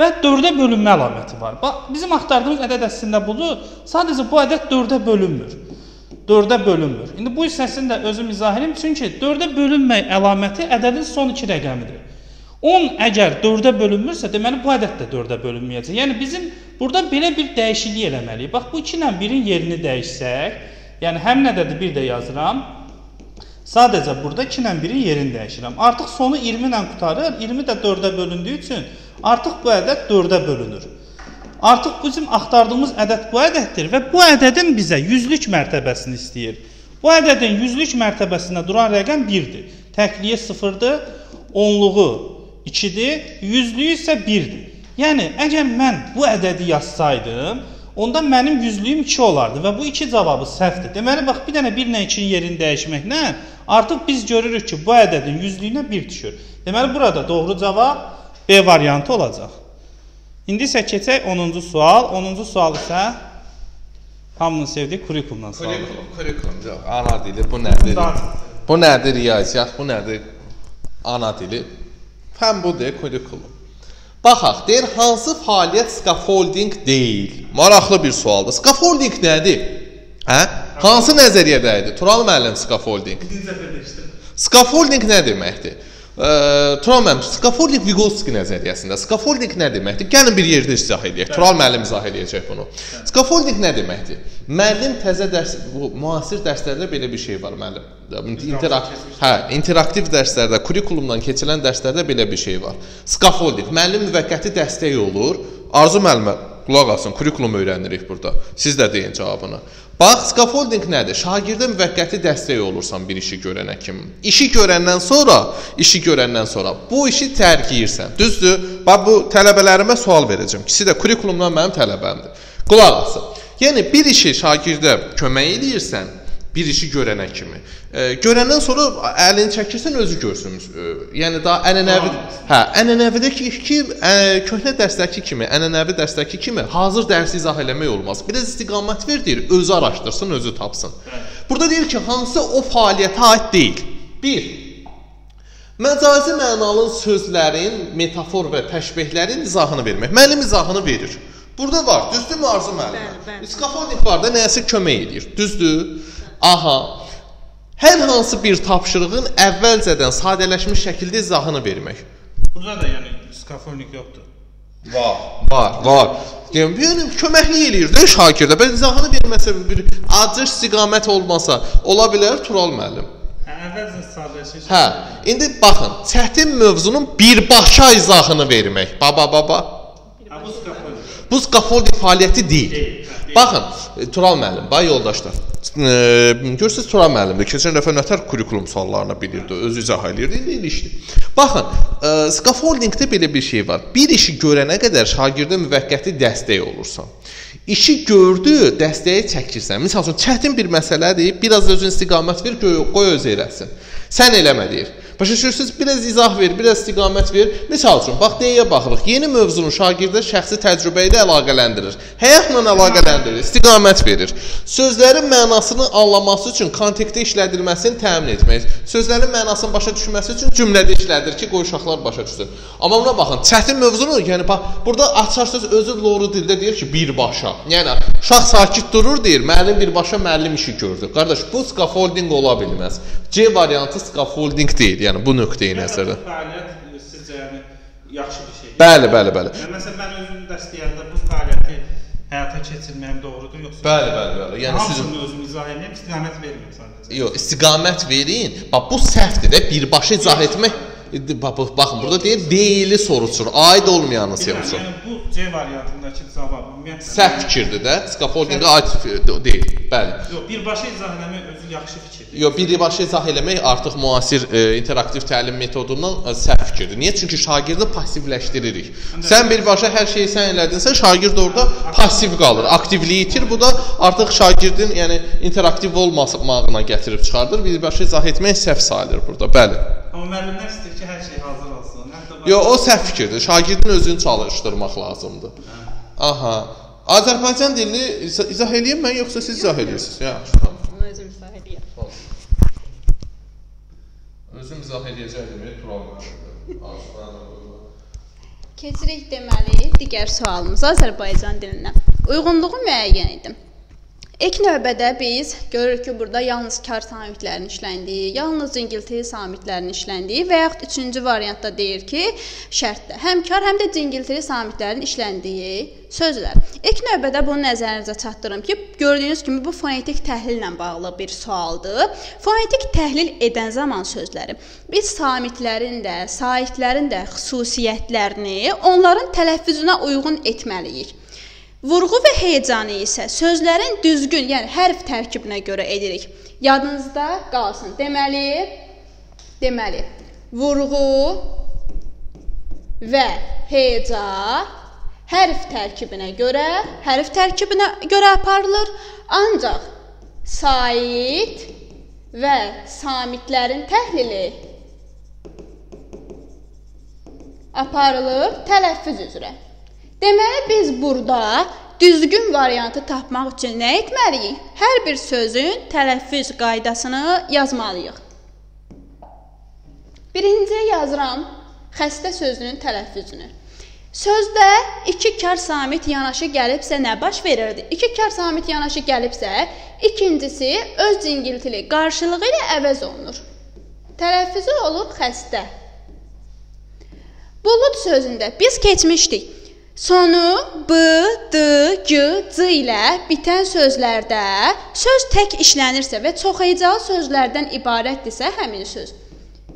[SPEAKER 3] Və 4-ə bölünmə əlaməti var. Bax, bizim axtardığımız ədəd əslində budur. Sadəcə bu ədəd 4-ə bölünmür. 4-ə bölünmür. İndi bu hissəsini də özüm izah edim. Çünki 4-ə bölünmək əlaməti ədədin son 2 rəqəmidir. 10 əgər 4-ə bölünmürsə, deməli bu ədəd də 4-ə bölünməyəcək. Yəni bizim burada belə bir dəyişiklik eləməliyik. Bax bu 2 ilə 1-in yerini dəyişsək, yəni həmin ədədi bir də yazıram. Sadəcə burada 2 ilə 1-in yerini dəyişirəm. Artıq sonu 20 ilə qutarır. 20 də 4-ə bölündüyü üçün artıq bu ədəd 4-ə bölünür. Artıq bizim axtardığımız ədəd bu ədəddir və bu ədədin bizə yüzlük mərtəbəsini istəyir. Bu ədədin yüzlük mərtəbəsində duran rəqəm 1-dir. Təkliyi 0-dır, onluğu 2-dir, yüzlüyü isə 1-dir. Yəni əgər mən bu ədədi yazsaydım, onda mənim yüzlüyüm 2 olardı və bu 2 cavabı səhvdir. Deməli bax bir dənə 1 ilə 2-nin yerini dəyişməklə artıq biz görürük ki, bu ədədin yüzlüyünə 1 düşür. Deməli burada doğru cavab B variantı olacaq. İndi isə keçək 10-cu sual. 10-cu sual isə hamının sevdiyi kurikulumdan sual.
[SPEAKER 1] Kurikulum, kurikulum yox, ana dili bu nədir? Bu nədir riyaziyyat, bu nədir? Ana dili. Fən budur, kurikulum. Baxaq, deyir hansı fəaliyyət scaffolding deyil? Maraqlı bir sualdır. Scaffolding nədir? Hə? Hansı nəzəriyyədə idi? Tural müəllim scaffolding. Scaffolding nə deməkdir? Tural müəllim, skafolding Vygotsky nəzəriyyəsində skafolding nə deməkdir? Gəlin bir yerdə izah edək. Tural müəllim izah edəcək bunu. Skafolding nə deməkdir? Müəllim təzə dərs bu müasir dərslərdə belə bir şey var müəllim. İnteraktiv, hə, interaktiv dərslərdə, kurikulumdan keçirilən dərslərdə belə bir şey var. Skafolding müəllim müvəqqəti dəstək olur. Arzu müəllimə qulaq asın, kurikulum öyrənirik burada. Siz də deyin cavabını. Bax, scaffolding nədir? Şagirdə müvəqqəti dəstək olursan bir işi görənə kimi. İşi görəndən sonra, işi görəndən sonra bu işi tərkiyirsən. Düzdür? Bax bu tələbələrimə sual verəcəm. İkisi də kurikulumdan mənim tələbəmdir. Qulaq asın. Yəni bir işi şagirdə kömək edirsən, bir işi görənə kimi. E, görəndən sonra əlini çəkirsən özü görsün. E, yəni daha ənənəvi hə, ənənəvidəki ki, ə, köhnə dərsdəki kimi, ənənəvi dərsdəki kimi hazır dərsi izah eləmək olmaz. Biraz istiqamət ver deyir, özü araşdırsın, özü tapsın. Burada deyir ki, hansı o fəaliyyətə aid deyil. 1. Məcazi mənalı sözlərin, metafor və təşbehlərin izahını vermək. Müəllim izahını verir. Burada var, düzdürmü Arzu müəllimə? Skafolding var da nəyəsə kömək edir. Düzdür? Aha. Hər hansı bir tapşırığın əvvəlcədən sadələşmiş şəkildə izahını vermək.
[SPEAKER 3] Burada da yəni skafonik yoxdur.
[SPEAKER 1] Var, var, var. Yəni yəni köməklik eləyir də şagirdə. Bəs izahını verməsə bir acı istiqamət olmasa, ola bilər Tural müəllim.
[SPEAKER 3] Hə, əvvəlcə sadələşmiş.
[SPEAKER 1] Hə, indi baxın, çətin mövzunun birbaşa izahını vermək. Baba, baba.
[SPEAKER 3] Ha, bu skafonik.
[SPEAKER 1] Bu skafolding fəaliyyəti deyil. Baxın, e, Tural müəllim, bay yoldaşlar. E, görürsüz Tural müəllim də keçən dəfə nətər kurikulum suallarını bilirdi, özü izah eləyirdi, indi ilişdi. Baxın, e, scaffoldingdə belə bir şey var. Bir işi görənə qədər şagirdə müvəqqəti dəstək olursan. İşi gördü, dəstəyi çəkirsən. Məsəl üçün çətin bir məsələdir, biraz özün istiqamət ver, qoy, qoy öz eləsin. Sən eləmə deyir. Başa düşürsüz? Biraz izah ver, biraz istiqamət ver. Məsəl üçün, bax deyə baxırıq. Yeni mövzunu şagirdə şəxsi təcrübə ilə əlaqələndirir. Həyatla əlaqələndirir, istiqamət verir. Sözlərin mənasını anlaması üçün kontekstdə işlədilməsini təmin etmək. Sözlərin mənasını başa düşməsi üçün cümlədə işlədir ki, qoy uşaqlar başa düşsün. Amma buna baxın, çətin mövzunu, yəni bax, burada açarsız özü loru dildə deyir ki, birbaşa. Yəni uşaq sakit durur deyir, müəllim birbaşa müəllim işi gördü. Qardaş, bu scaffolding ola bilməz. C variantı scaffolding deyil. Yəni bu nöqteyi nəzərdən.
[SPEAKER 3] Fəaliyyət e, sizcə yəni yaxşı bir şeydir.
[SPEAKER 1] Bəli, bəli, bəli.
[SPEAKER 3] Yəni, Məsələn, mən özüm dəstəkləyəndə bu fəaliyyəti həyata keçirməyim doğrudur yoxsa?
[SPEAKER 1] Bəli, bəli, bəli. Yəni sizin
[SPEAKER 3] özüm izah edeyim, istiqamət vermirəm sadəcə.
[SPEAKER 1] Yox, istiqamət verin. Bax bu səhvdir də birbaşa izah etmək. Bax, baxın burada deyir deyili soruçur, aid olmayanı soruçur.
[SPEAKER 3] Yəni bu C variantındakı cavab ümumiyyətlə
[SPEAKER 1] Səhv fikirdir də, scaffoldingə aid deyil. Bəli.
[SPEAKER 3] Yox, birbaşa izah eləmək özü yaxşı fikirdir.
[SPEAKER 1] Yox, birbaşa izah eləmək artıq müasir e, interaktiv təlim metodundan e, səhv fikirdir. Niyə? Çünki şagirdi passivləşdiririk. Sən birbaşa hər şeyi sən elədinsə, şagird orada passiv qalır, aktivliyi itir. Bu da artıq şagirdin, yəni interaktiv olmamağına gətirib çıxardır. Birbaşa izah etmək səhv sayılır burada. Bəli.
[SPEAKER 3] Amma müəllimlər istəyir ki, hər şey hazır olsun. Hətta
[SPEAKER 1] Yox, o səhv fikirdir. Şagirdin özünü çalışdırmaq lazımdır. Aha. Azərbaycan dilini izah izah eləyim mən yoxsa siz izah edirsiniz? Yaxşı. tamam.
[SPEAKER 2] Özüm izah edirəm.
[SPEAKER 1] Özüm izah edəcəkdim, Tural.
[SPEAKER 2] Keçirik deməli digər sualımıza Azərbaycan dilindən. Uyğunluğu müəyyən edin. İlk növbədə biz görürük ki, burada yalnız kar samitlərinin işləndiyi, yalnız cingiltili samitlərinin işləndiyi və yaxud üçüncü variantda deyir ki, şərtdə həm kar, həm də cingiltili samitlərin işləndiyi sözlər. İlk növbədə bunu nəzərinizə çatdırım ki, gördüyünüz kimi bu fonetik təhlillə bağlı bir sualdır. Fonetik təhlil edən zaman sözləri biz samitlərin də, saitlərin də xüsusiyyətlərini onların tələffüzünə uyğun etməliyik. Vurğu və heyecanı isə sözlərin düzgün, yəni hərf tərkibinə görə edirik. Yadınızda qalsın. Deməli, deməli, vurğu və heyecan hərf tərkibinə görə, hərf tərkibinə görə aparılır. Ancaq sait və samitlərin təhlili aparılır tələffüz üzrə. Deməli biz burada düzgün variantı tapmaq üçün nə etməliyik? Hər bir sözün tələffüz qaydasını yazmalıyıq. Birinciyə yazıram xəstə sözünün tələffüzünü. Sözdə iki kar samit yanaşı gəlibsə nə baş verirdi? İki kar samit yanaşı gəlibsə, ikincisi öz cingiltili qarşılığı ilə əvəz olunur. Tələffüzü olur xəstə. Bulud sözündə biz keçmişdik. Sonu b, d, g, c ilə bitən sözlərdə söz tək işlənirsə və çoxhecalı sözlərdən ibarətdirsə həmin söz.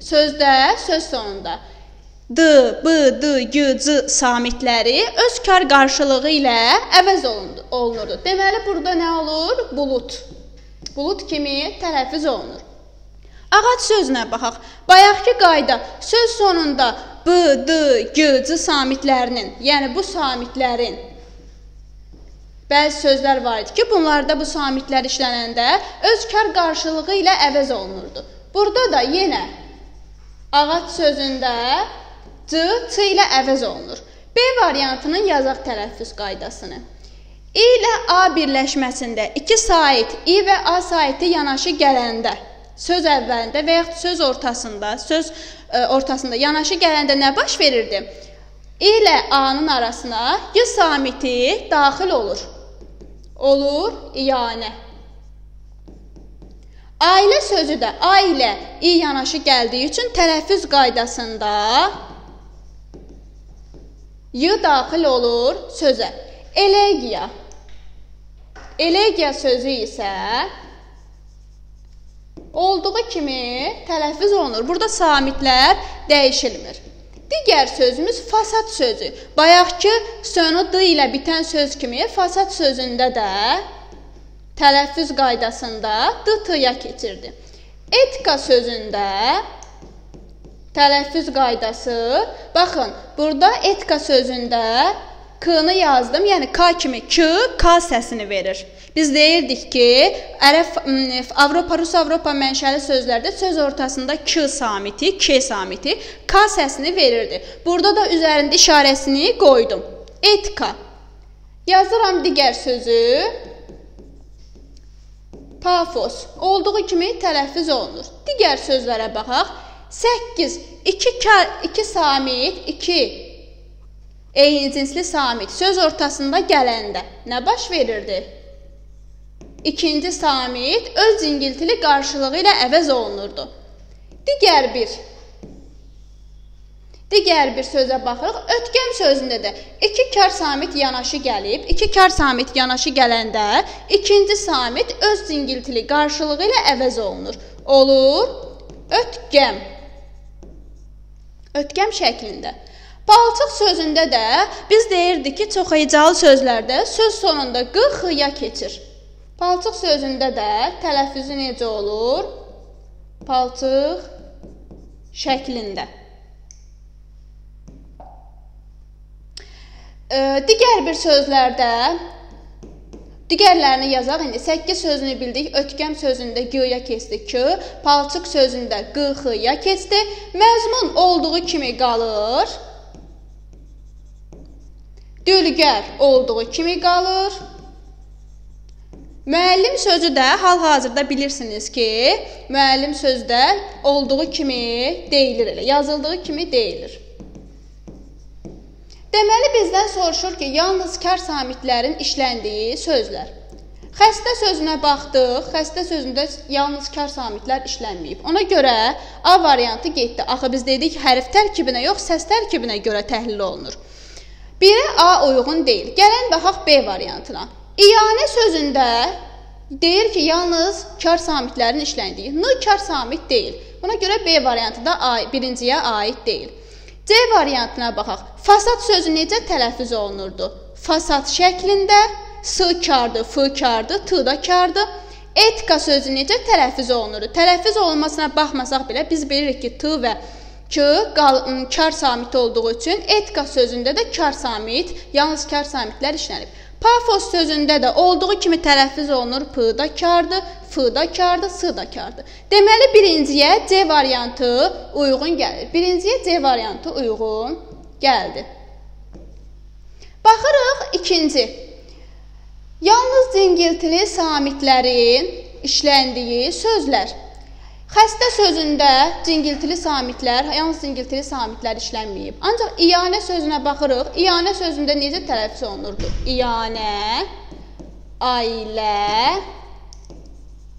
[SPEAKER 2] Sözdə söz sonunda d, b, d, g, c samitləri öz kar qarşılığı ilə əvəz olunurdu. Deməli burada nə olur? Bulut. Bulut kimi tələffüz olunur. Ağac sözünə baxaq. Bayaqki qayda söz sonunda b, d, g, c samitlərinin, yəni bu samitlərin bəzi sözlər var idi ki, bunlarda bu samitlər işlənəndə öz kar qarşılığı ilə əvəz olunurdu. Burada da yenə ağac sözündə c, c ilə əvəz olunur. B variantının yazaq tələffüz qaydasını. I ilə A birləşməsində iki sait I və A saiti yanaşı gələndə söz əvvəlində və yaxud söz ortasında, söz ə, ortasında yanaşı gələndə nə baş verirdi? I ilə A-nın arasına y samiti daxil olur. Olur iyanə. Ailə sözü də A ilə i yanaşı gəldiyi üçün tələffüz qaydasında y daxil olur sözə. Elegiya. Elegiya sözü isə olduğu kimi tələffüz olunur. Burada samitlər dəyişilmir. Digər sözümüz fasad sözü. Bayaqki sonu d ilə bitən söz kimi fasad sözündə də tələffüz qaydasında d t-ya keçirdi. Etika sözündə tələffüz qaydası, baxın, burada etika sözündə k-nı yazdım, yəni k kimi k, k səsini verir. Biz deyirdik ki, ərəb Avropa, Rus Avropa mənşəli sözlərdə söz ortasında k samiti, k samiti k səsini verirdi. Burada da üzərində işarəsini qoydum. Etika. Yazıram digər sözü. Pafos olduğu kimi tələffüz olunur. Digər sözlərə baxaq. 8 2 2 samit, 2 eyni cinsli samit söz ortasında gələndə nə baş verirdi? İkinci samit öz cingiltili qarşılığı ilə əvəz olunurdu. Digər bir Digər bir sözə baxırıq. Ötkəm sözündə də iki kar samit yanaşı gəlib, iki kar samit yanaşı gələndə ikinci samit öz cingiltili qarşılığı ilə əvəz olunur. Olur ötkəm. Ötkəm şəklində. Palçıq sözündə də biz deyirdik ki, çox hecalı sözlərdə söz sonunda q, x-ya keçir. Palçıq sözündə də tələffüzü necə olur? Palçıq şəklində. E, digər bir sözlərdə digərlərini yazaq. İndi 8 sözünü bildik. Ötkəm sözündə g-ya keçdi k, palçıq sözündə q, x-ya keçdi. Məzmun olduğu kimi qalır. Dülgər olduğu kimi qalır. Müəllim sözü də hal-hazırda bilirsiniz ki, müəllim sözdə olduğu kimi deyilir elə, yazıldığı kimi deyilir. Deməli bizdən soruşur ki, yalnız kar samitlərin işləndiyi sözlər. Xəstə sözünə baxdıq. Xəstə sözündə yalnız kar samitlər işlənməyib. Ona görə A variantı getdi. Axı biz dedik hərf tərkibinə yox, səs tərkibinə görə təhlil olunur. 1-ə A uyğun deyil. Gəlin baxaq B variantına. İyanə sözündə deyir ki, yalnız kar samitlərin işləndiyi. N kar samit deyil. Buna görə B variantı da A, birinciyə aid deyil. C variantına baxaq. Fasad sözü necə tələffüz olunurdu? Fasad şəklində S kardır, F kardır, T da kardır. Etika sözü necə tələffüz olunurdu? Tələffüz olunmasına baxmasaq belə biz bilirik ki, T və K kar samit olduğu üçün etika sözündə də kar samit, yalnız kar samitlər işlənib. Pafos sözündə də olduğu kimi tələffüz olunur. P da kardır, F da kardır, S da kardır. Deməli birinciyə C variantı uyğun gəlir. Birinciyə C variantı uyğun gəldi. Baxırıq ikinci. Yalnız cingiltili samitlərin işləndiyi sözlər. Xəstə sözündə cingiltili samitlər, yalnız cingiltili samitlər işlənməyib. Ancaq iyanə sözünə baxırıq. İyanə sözündə necə tələffüz olunurdu? İyanə, ailə,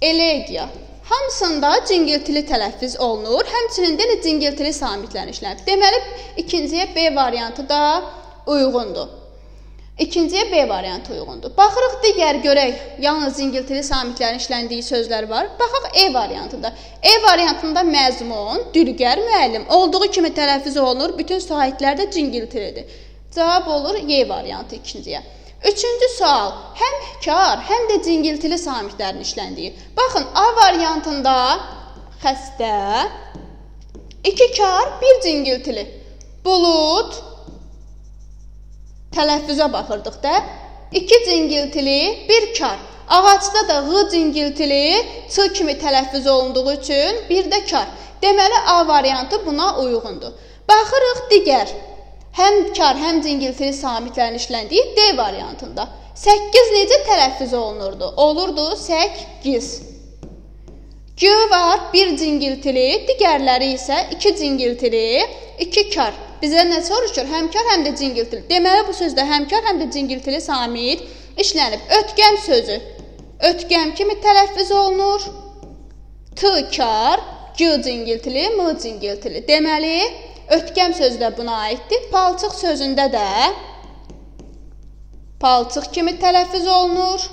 [SPEAKER 2] elegiya. Hamısında cingiltili tələffüz olunur. Həmçinin də cingiltili samitlər işlənib. Deməli, ikinciyə B variantı da uyğundur. İkinciyə B variantı uyğundur. Baxırıq digər görək, yalnız İngiltəli samitlərin işləndiyi sözlər var. Baxaq E variantında. E variantında məzmun, dülgər, müəllim olduğu kimi tələffüz olunur. Bütün sahitlər də cingiltilidir. Cavab olur Y variantı ikinciyə. Üçüncü sual. Həm kar, həm də cingiltili samitlərin işləndiyi. Baxın, A variantında xəstə, iki kar, bir cingiltili. Bulut, tələffüzə baxırdıq da. 2 cingiltili, 1 kar. Ağacda da ğ cingiltili ç kimi tələffüz olunduğu üçün bir də kar. Deməli A variantı buna uyğundur. Baxırıq digər həm kar, həm cingiltili samitlərin işləndiyi D variantında. 8 necə tələffüz olunurdu? Olurdu 8. G var, 1 cingiltili, digərləri isə 2 cingiltili, 2 kar. Bizə nə soruşur? Həmkar həm də cingiltili. Deməli bu sözdə həmkar həm də cingiltili samit işlənib. Ötkəm sözü ötkəm kimi tələffüz olunur. T kar, g cingiltili, m cingiltili. Deməli, ötkəm sözü də buna aiddir. Palçıq sözündə də palçıq kimi tələffüz olunur.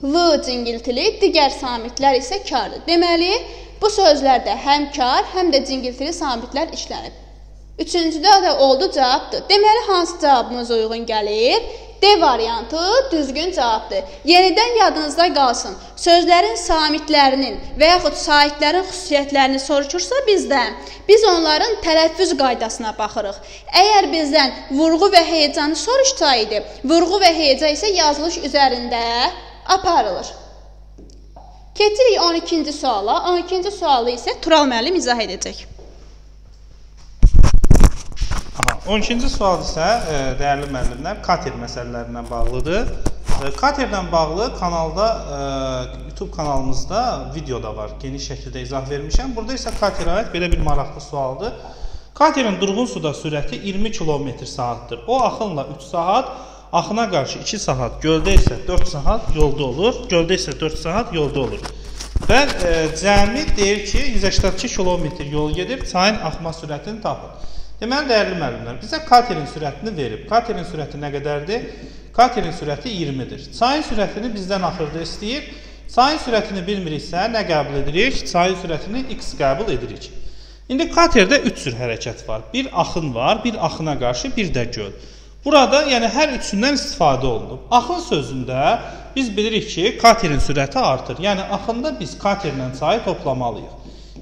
[SPEAKER 2] L cingiltili, digər samitlər isə kardır. Deməli, bu sözlərdə həm kar, həm də cingiltili samitlər işlənib. Üçüncüdə də oldu cavabdır. Deməli hansı cavabımız uyğun gəlir? D variantı düzgün cavabdır. Yenidən yadınızda qalsın. Sözlərin samitlərinin və yaxud saitlərin xüsusiyyətlərini soruşursa bizdən, biz onların tələffüz qaydasına baxırıq. Əgər bizdən vurğu və heyecanı soruşsaydı, vurğu və heyecan isə yazılış üzərində aparılır. Keçirik 12-ci suala. 12-ci sualı isə Tural müəllim izah edəcək.
[SPEAKER 3] Aha, 12-ci sual isə e, dəyərli müəllimlər kater məsələlərindən bağlıdır. E, Katerlə bağlı kanalda e, YouTube kanalımızda video da var. Geniş şəkildə izah vermişəm. Burada isə katerə aid belə bir maraqlı sualdır. Katerin durğun suda sürəti 20 km/saatdır. O axınla 3 saat, axına qarşı 2 saat, göldə isə 4 saat yolda olur. Göldə isə 4 saat yolda olur. Və e, cəmi deyir ki, 182 km yol gedib çayın axma sürətini tapın. Deməli dəyərli müəllimlər, bizə katerin sürətini verib. Katerin sürəti nə qədərdir? Katerin sürəti 20-dir. Çayın sürətini bizdən axırda istəyir. Çayın sürətini bilmiriksə nə qəbul edirik? Çayın sürətini x qəbul edirik. İndi katerdə 3 cür hərəkət var. Bir axın var, bir axına qarşı, bir də göl. Burada yəni hər üçündən istifadə olunub. Axın sözündə biz bilirik ki, katerin sürəti artır. Yəni axında biz katerlə çayı toplamalıyıq.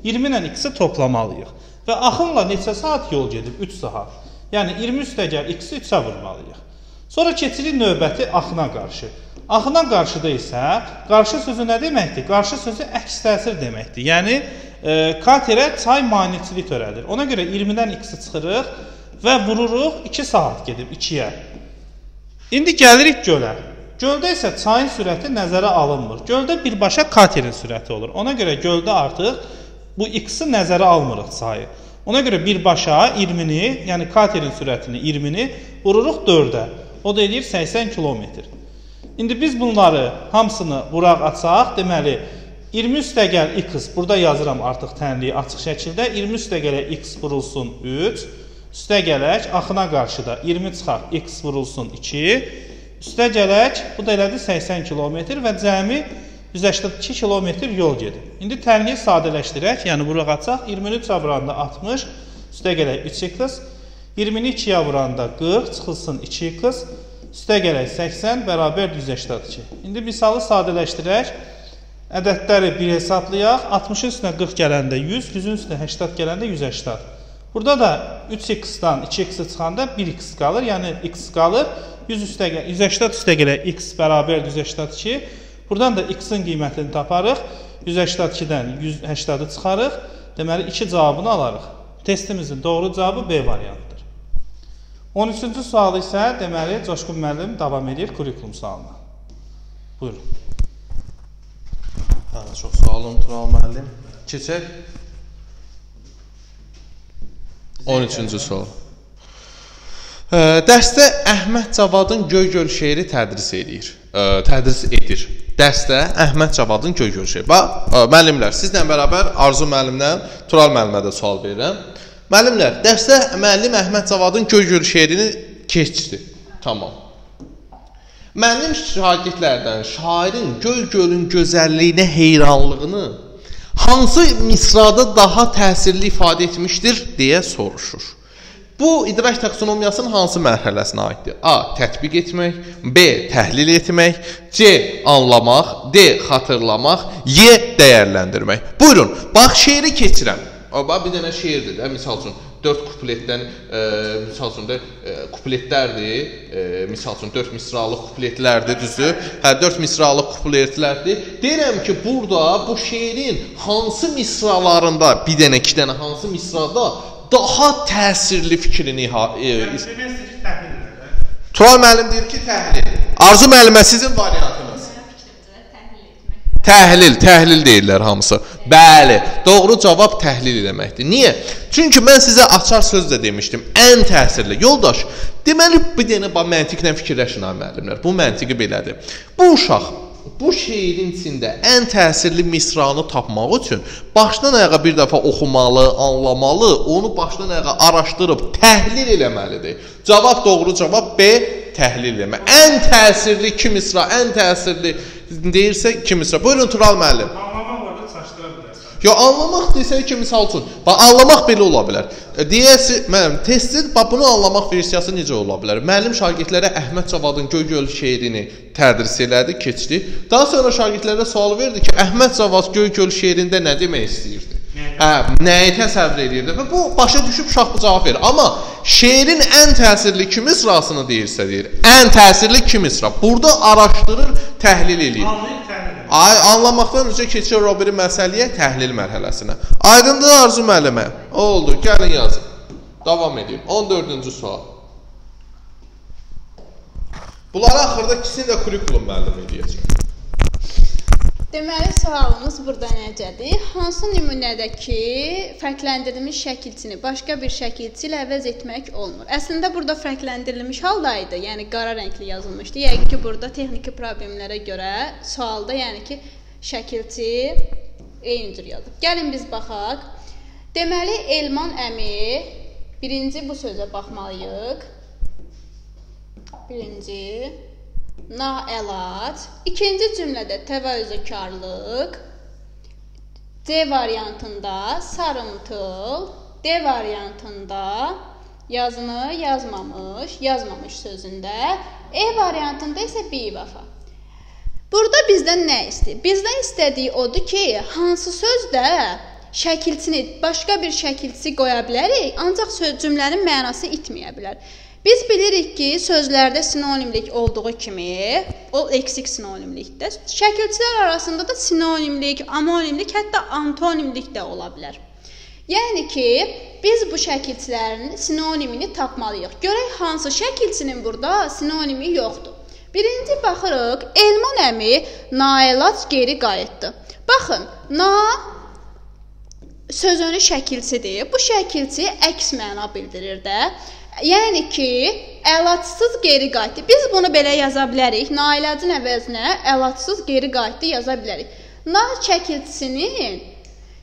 [SPEAKER 3] 20 ilə x-i toplamalıyıq. Və axınla neçə saat yol gedib? 3 saat. Yəni 20 üstəgəl x-i 3-ə vurmalıyıq. Sonra keçirik növbəti axına qarşı. Axına qarşıda isə qarşı sözü nə deməkdir? Qarşı sözü əks təsir deməkdir. Yəni e, katerə çay maneçilik törədir. Ona görə 20-dən x-i çıxırıq və vururuq 2 saat gedib 2-yə. İndi gəlirik gölə. Göldə isə çayın sürəti nəzərə alınmır. Göldə birbaşa katerin sürəti olur. Ona görə göldə artıq bu x-i nəzərə almırıq sayı. Ona görə birbaşa 20-ni, yəni katerin sürətini 20-ni vururuq 4-ə. O da edir 80 kilometr. İndi biz bunları hamısını vuraq açaq, deməli 20 üstəgəl x, burada yazıram artıq tənliyi açıq şəkildə. 20 üstəgələ x vurulsun 3, üstəgələk axına qarşı da 20 çıxaq x vurulsun 2, üstəgələk bu da elədi 80 kilometr və cəmi 182 kilometr yol gedib. İndi tənliyi sadələşdirək, yəni vuraq açaq. 20-ni 3-ə vuranda 60, üstə gələk 3x, 20-ni 2-yə vuranda 40, çıxılsın 2x, üstə gələk 80, bərabər 182. İndi misalı sadələşdirək. Ədədləri bir hesablayaq. 60-ın üstünə 40 gələndə 100, 100-ün üstünə 80 gələndə 180. Burada da 3x-dan 2x çıxanda 1x qalır, yəni x qalır. 100 üstə 180 üstə gələ x bərabər 182. Buradan da x-in qiymətini taparıq. 182-dən 180-ı çıxarıq. Deməli 2 cavabını alarıq. Testimizin doğru cavabı B variantıdır. 13-cü sual isə deməli Coşqun müəllim davam edir kurikulum sualına. Buyurun.
[SPEAKER 1] Hə, çox sağ olun Tural müəllim. Keçək 13-cü sual. Dərsdə Əhməd Cavadın Göygöl şeiri tədris edir. Tədris edir dərsdə Əhməd Cavadın Göygöl şeiri. Bax, müəllimlər, sizlə bərabər Arzu müəllimdən Tural müəllimə də sual verirəm. Müəllimlər, dərsdə müəllim Əhməd Cavadın Göygöl şeirini keçdi. Tamam. Müəllim şagirdlərdən şairin Göygölün gözəlliyinə heyranlığını hansı misrada daha təsirli ifadə etmişdir deyə soruşur. Bu idrak taksonomiyasının hansı mərhələsinə aiddir? A. Tətbiq etmək, B. Təhlil etmək, C. Anlamaq, D. Xatırlamaq, Y. Dəyərləndirmək. Buyurun, bax şeiri keçirəm. Bax bir dənə şeirdir də, misal üçün 4 kupletdən e, misal üçün də e, kupletlərdir. E, misal üçün 4 misralıq kupletlərdir, düzdür? Hə 4 misralıq kupletlərdir. Deyirəm ki, burada bu şeirin hansı misralarında, bir dənə, iki dənə hansı misrada daha təsirli fikrini e, Tural müəllim deyir ki, təhlil. Arzu müəllimə sizin variantınız. Təhlil, təhlil deyirlər hamısı. Bəli, doğru cavab təhlil deməkdir. Niyə? Çünki mən sizə açar söz də demişdim. Ən təsirli yoldaş. Deməli, bir dənə bax məntiqlə fikirləşin ha müəllimlər. Bu məntiqi belədir. Bu uşaq bu şeirin içində ən təsirli misranı tapmaq üçün başdan ayağa bir dəfə oxumalı, anlamalı, onu başdan ayağa araşdırıb təhlil eləməlidir. Cavab doğru cavab B təhlil eləmə. Ən təsirli iki misra, ən təsirli deyirsə iki misra. Buyurun Tural müəllim.
[SPEAKER 3] Anlamaq orada çaşdıra bilərsən.
[SPEAKER 1] Ya anlamaq desək ki, misal üçün, bax anlamaq belə ola bilər. E, Deyəsi, mən testin bax bunu anlamaq versiyası necə ola bilər? Müəllim şagirdlərə Əhməd Cavadın Göygöl şeirini tədris elədi, keçdi. Daha sonra şagirdlərə sual verdi ki, Əhməd Cavad Göygöl şeirində nə demək istəyirdi? Hə, nəyi təsəvvür edirdi və bu başa düşüb uşaq bu cavab verir. Amma şeirin ən təsirli iki misrasını deyirsə deyir. Ən təsirli iki misra. Burada araşdırır, təhlil eləyir. Ay anlamaqdan öncə keçir o biri məsələyə, təhlil mərhələsinə. Aydındır Arzu müəllimə? Oldu. Gəlin yazın. Davam edeyim. 14-cü sual. Bunları axırda ikisini də kurikulum müəllimi eləyəcək.
[SPEAKER 2] Deməli, sualımız burada necədir? Hansı nümunədəki fərqləndirilmiş şəkilçini başqa bir şəkilçi ilə əvəz etmək olmur? Əslində burada fərqləndirilmiş halda idi, yəni qara rəngli yazılmışdı. Yəqin ki, burada texniki problemlərə görə sualda, yəni ki, şəkilçi eyni cür yazıb. Gəlin biz baxaq. Deməli, Elman əmi birinci bu sözə baxmalıyıq. Birinci naəlac. İkinci cümlədə təvazökarlıq. C variantında sarımtıl, D variantında yazını yazmamış, yazmamış sözündə, E variantında isə bivəfa. Burada bizdən nə istəyir? Bizdən istədiyi odur ki, hansı sözdə şəkilçini başqa bir şəkilçi qoya bilərik, ancaq söz cümlənin mənası itməyə bilər. Biz bilirik ki, sözlərdə sinonimlik olduğu kimi, o leksik sinonimlikdir. Şəkilçilər arasında da sinonimlik, amonimlik, hətta antonimlik də ola bilər. Yəni ki, biz bu şəkilçilərin sinonimini tapmalıyıq. Görək hansı şəkilçinin burada sinonimi yoxdur. Birinci baxırıq, Elman əmi naəlac geri qayıtdı. Baxın, na sözünün şəkilçidir. Bu şəkilçi əks məna bildirir də. Yəni ki, əlacsız geri qayıtdı. Biz bunu belə yaza bilərik. Nailacın əvəzinə əlacsız geri qayıtdı yaza bilərik. Na şəkilçisinin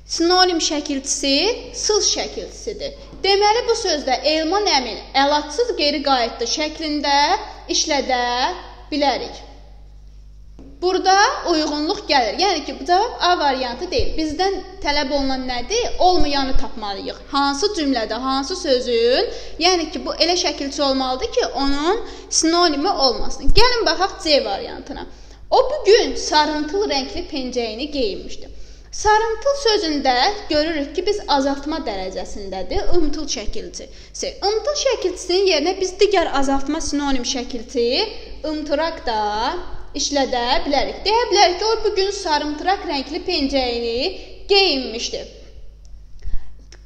[SPEAKER 2] sinonim şəkilçisi sız şəkilçisidir. Deməli bu sözdə Elman əmin əlacsız geri qayıtdı şəklində işlədə bilərik. Burada uyğunluq gəlir. Yəni ki, bu cavab A variantı deyil. Bizdən tələb olunan nədir? Olmayanı tapmalıyıq. Hansı cümlədə, hansı sözün, yəni ki, bu elə şəkilçi olmalıdır ki, onun sinonimi olmasın. Gəlin baxaq C variantına. O bu gün sarımtıl rəngli pencəyini geyinmişdi. Sarımtıl sözündə görürük ki, biz azaltma dərəcəsindədir. Imtıl şəkilçisi. Imtıl şəkilçisinin yerinə biz digər azaltma sinonim şəkilçi ımtıraq da işlədə bilərik. Deyə bilərik ki, o bu gün sarımtıraq rəngli pencəyini geyinmişdi.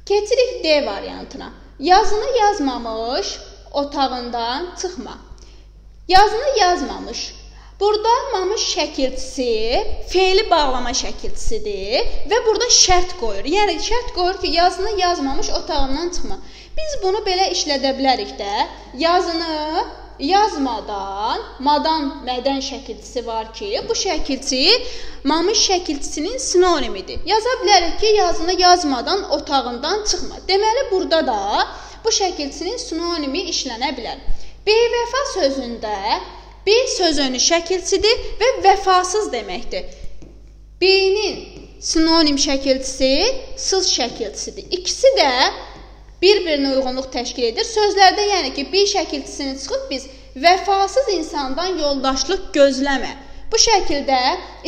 [SPEAKER 2] Keçirik D variantına. Yazını yazmamış, otağından çıxma. Yazını yazmamış. Burada mamış şəkilçisi feili bağlama şəkilçisidir və burada şərt qoyur. Yəni şərt qoyur ki, yazını yazmamış otağından çıxma. Biz bunu belə işlədə bilərik də. Yazını yazmadan madan mədən şəkilçisi var ki, bu şəkilçi mamış şəkilçisinin sinonimidir. Yaza bilərik ki, yazını yazmadan otağından çıxma. Deməli burada da bu şəkilçinin sinonimi işlənə bilər. Bevəfa sözündə bir sözünün şəkilçisidir və vəfasız deməkdir. B-nin sinonim şəkilçisi sız şəkilçisidir. İkisi də bir-birinə uyğunluq təşkil edir. Sözlərdə yəni ki, bir şəkilçisini çıxıb biz vəfasız insandan yoldaşlıq gözləmə. Bu şəkildə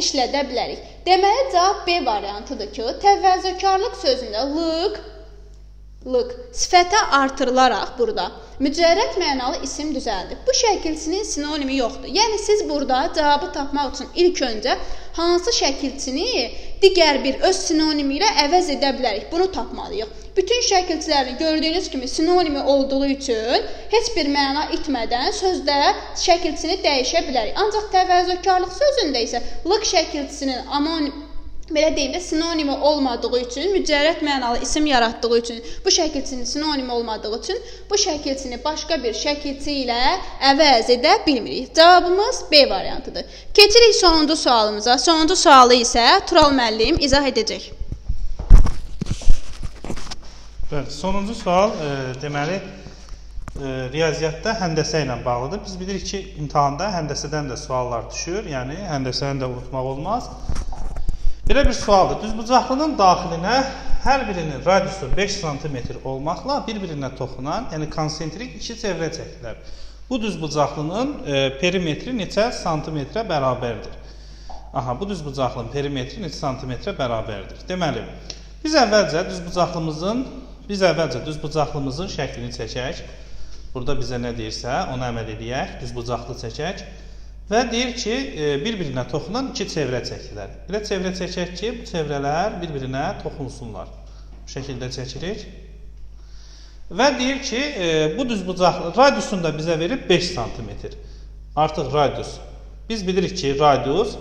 [SPEAKER 2] işlədə bilərik. Deməli cavab B variantıdır ki, təvəzzökarlıq sözündə lıq lıq sifətə artırılaraq burada mücərrəd mənalı isim düzəldir. Bu şəkilçinin sinonimi yoxdur. Yəni siz burada cavabı tapmaq üçün ilk öncə hansı şəkilçini digər bir öz sinonimi ilə əvəz edə bilərik. Bunu tapmalıyıq. Bütün şəkilçilərin gördüyünüz kimi sinonimi olduğu üçün heç bir məna itmədən sözdə şəkilçini dəyişə bilərik. Ancaq təvəzzökarlıq sözündə isə lıq şəkilçisinin amonim belə deyim də sinonimi olmadığı üçün, mücərrəd mənalı isim yaratdığı üçün, bu şəkilçinin sinonimi olmadığı üçün bu şəkilçini başqa bir şəkilçi ilə əvəz edə bilmirik. Cavabımız B variantıdır. Keçirik sonuncu sualımıza. Sonuncu sualı isə Tural müəllim izah edəcək.
[SPEAKER 3] Bəli, sonuncu sual e, deməli e, riyaziyyatda həndəsə ilə bağlıdır. Biz bilirik ki, imtahanda həndəsədən də suallar düşür. Yəni həndəsəni də unutmaq olmaz. Belə bir sualdır. Düzbucaqlının daxilinə hər birinin radiusu 5 sm olmaqla bir-birinə toxunan, yəni konsentrik iki çevrə çəkilər. Bu düzbucaqlının e, perimetri neçə santimetrə bərabərdir? Aha, bu düzbucaqlının perimetri neçə santimetrə bərabərdir? Deməli, biz əvvəlcə düzbucaqlımızın biz əvvəlcə düzbucaqlımızın şəklini çəkək. Burada bizə nə deyirsə, ona əməl edək, düzbucaqlı çəkək. Və deyir ki, e, bir-birinə toxunan iki çevrə çəkilər. Elə çevrə çəkək ki, bu çevrələr bir-birinə toxunsunlar. Bu şəkildə çəkirik. Və deyir ki, e, bu düzbucaq radiusunu da bizə verib 5 sm. Artıq radius. Biz bilirik ki, radius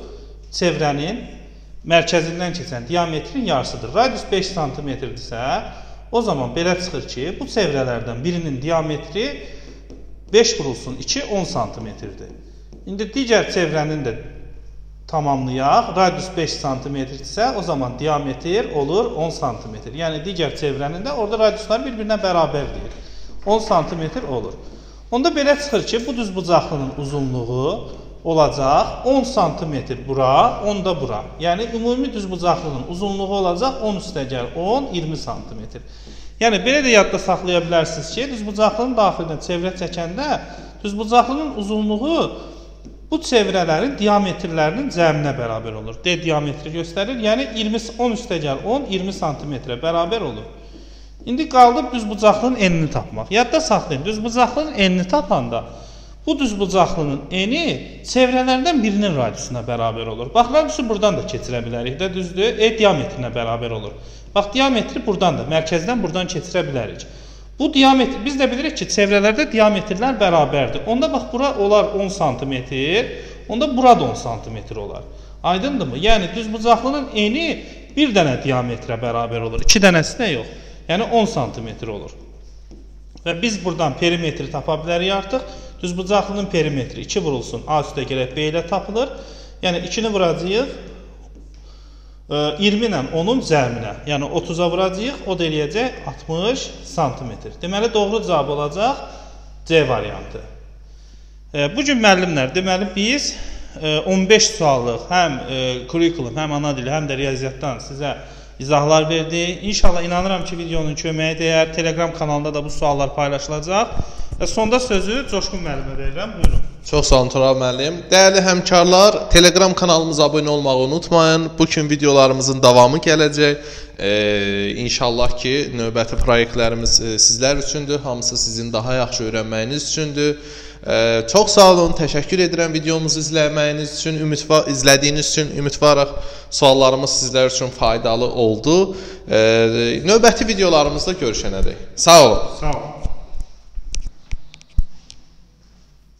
[SPEAKER 3] çevrənin mərkəzindən keçən diametrin yarısıdır. Radius 5 sm-dirsə, o zaman belə çıxır ki, bu çevrələrdən birinin diametri 5 vurulsun 2 10 sm-dir. İndi digər çevrənin də tamamlayaq. Radius 5 sm-dirsə, o zaman diametr olur 10 sm. Yəni digər çevrənin də orada radiuslar bir-birinə bərabərdir. 10 sm olur. Onda belə çıxır ki, bu düzbucaqlının uzunluğu olacaq 10 sm bura, 10 da bura. Yəni ümumi düzbucaqlının uzunluğu olacaq 10 üstəgəl 10, 20 sm. Yəni belə də yadda saxlaya bilərsiniz ki, düzbucaqlının daxilinə çevrə çəkəndə düzbucaqlının uzunluğu Bu çevrələrin diametrlərinin cəminə bərabər olur. D diametri göstərir. Yəni 20 10 üstəgəl 10 20 sm bərabər olur. İndi qaldı düzbucaqlının enini tapmaq. Yadda saxlayın. Düzbucaqlının enini tapanda bu düzbucaqlının eni çevrələrdən birinin radiusuna bərabər olur. Bax, radiusu buradan da keçirə bilərik də, düzdür? E diametrinə bərabər olur. Bax, diametri buradan da, mərkəzdən buradan keçirə bilərik. Bu diametr biz də bilirik ki, çevrələrdə diametrlər bərabərdir. Onda bax bura olar 10 sm, onda bura da 10 sm olar. Aydındırmı? Yəni düzbucaqlının eni bir dənə diametrə bərabər olur. 2 dənəsinə yox. Yəni 10 sm olur. Və biz buradan perimetri tapa bilərik artıq. Düzbucaqlının perimetri 2 vurulsun A üstə gələk B ilə tapılır. Yəni 2-ni vuracağıq 20 ilə onun cəminə, yəni 30-a vuracağıq, o da eləyəcək 60 sm. Deməli doğru cavab olacaq C variantı. Bu gün müəllimlər, deməli biz 15 suallıq həm kurikulum, həm ana dili, həm də riyaziyyatdan sizə izahlar verdi. İnşallah inanıram ki, videonun köməyi dəyər. Telegram kanalında da bu suallar paylaşılacaq. Və sonda sözü Coşqun müəllimə verirəm. Buyurun.
[SPEAKER 1] Çox sağ olun Tural müəllim. Dəyərli həmkarlar, Telegram kanalımıza abunə olmağı unutmayın. Bu gün videolarımızın davamı gələcək. E, inşallah ki, növbəti layihələrimiz e, sizlər üçündür. Hamısı sizin daha yaxşı öyrənməyiniz üçündür. Çox sağ olun, təşəkkür edirəm videomuzu izləməyiniz üçün, ümidvar izlədiyiniz üçün. Ümidvarıq suallarımız sizlər üçün faydalı oldu. Növbəti videolarımızda görüşənədək. Sağ olun.
[SPEAKER 3] Sağ olun.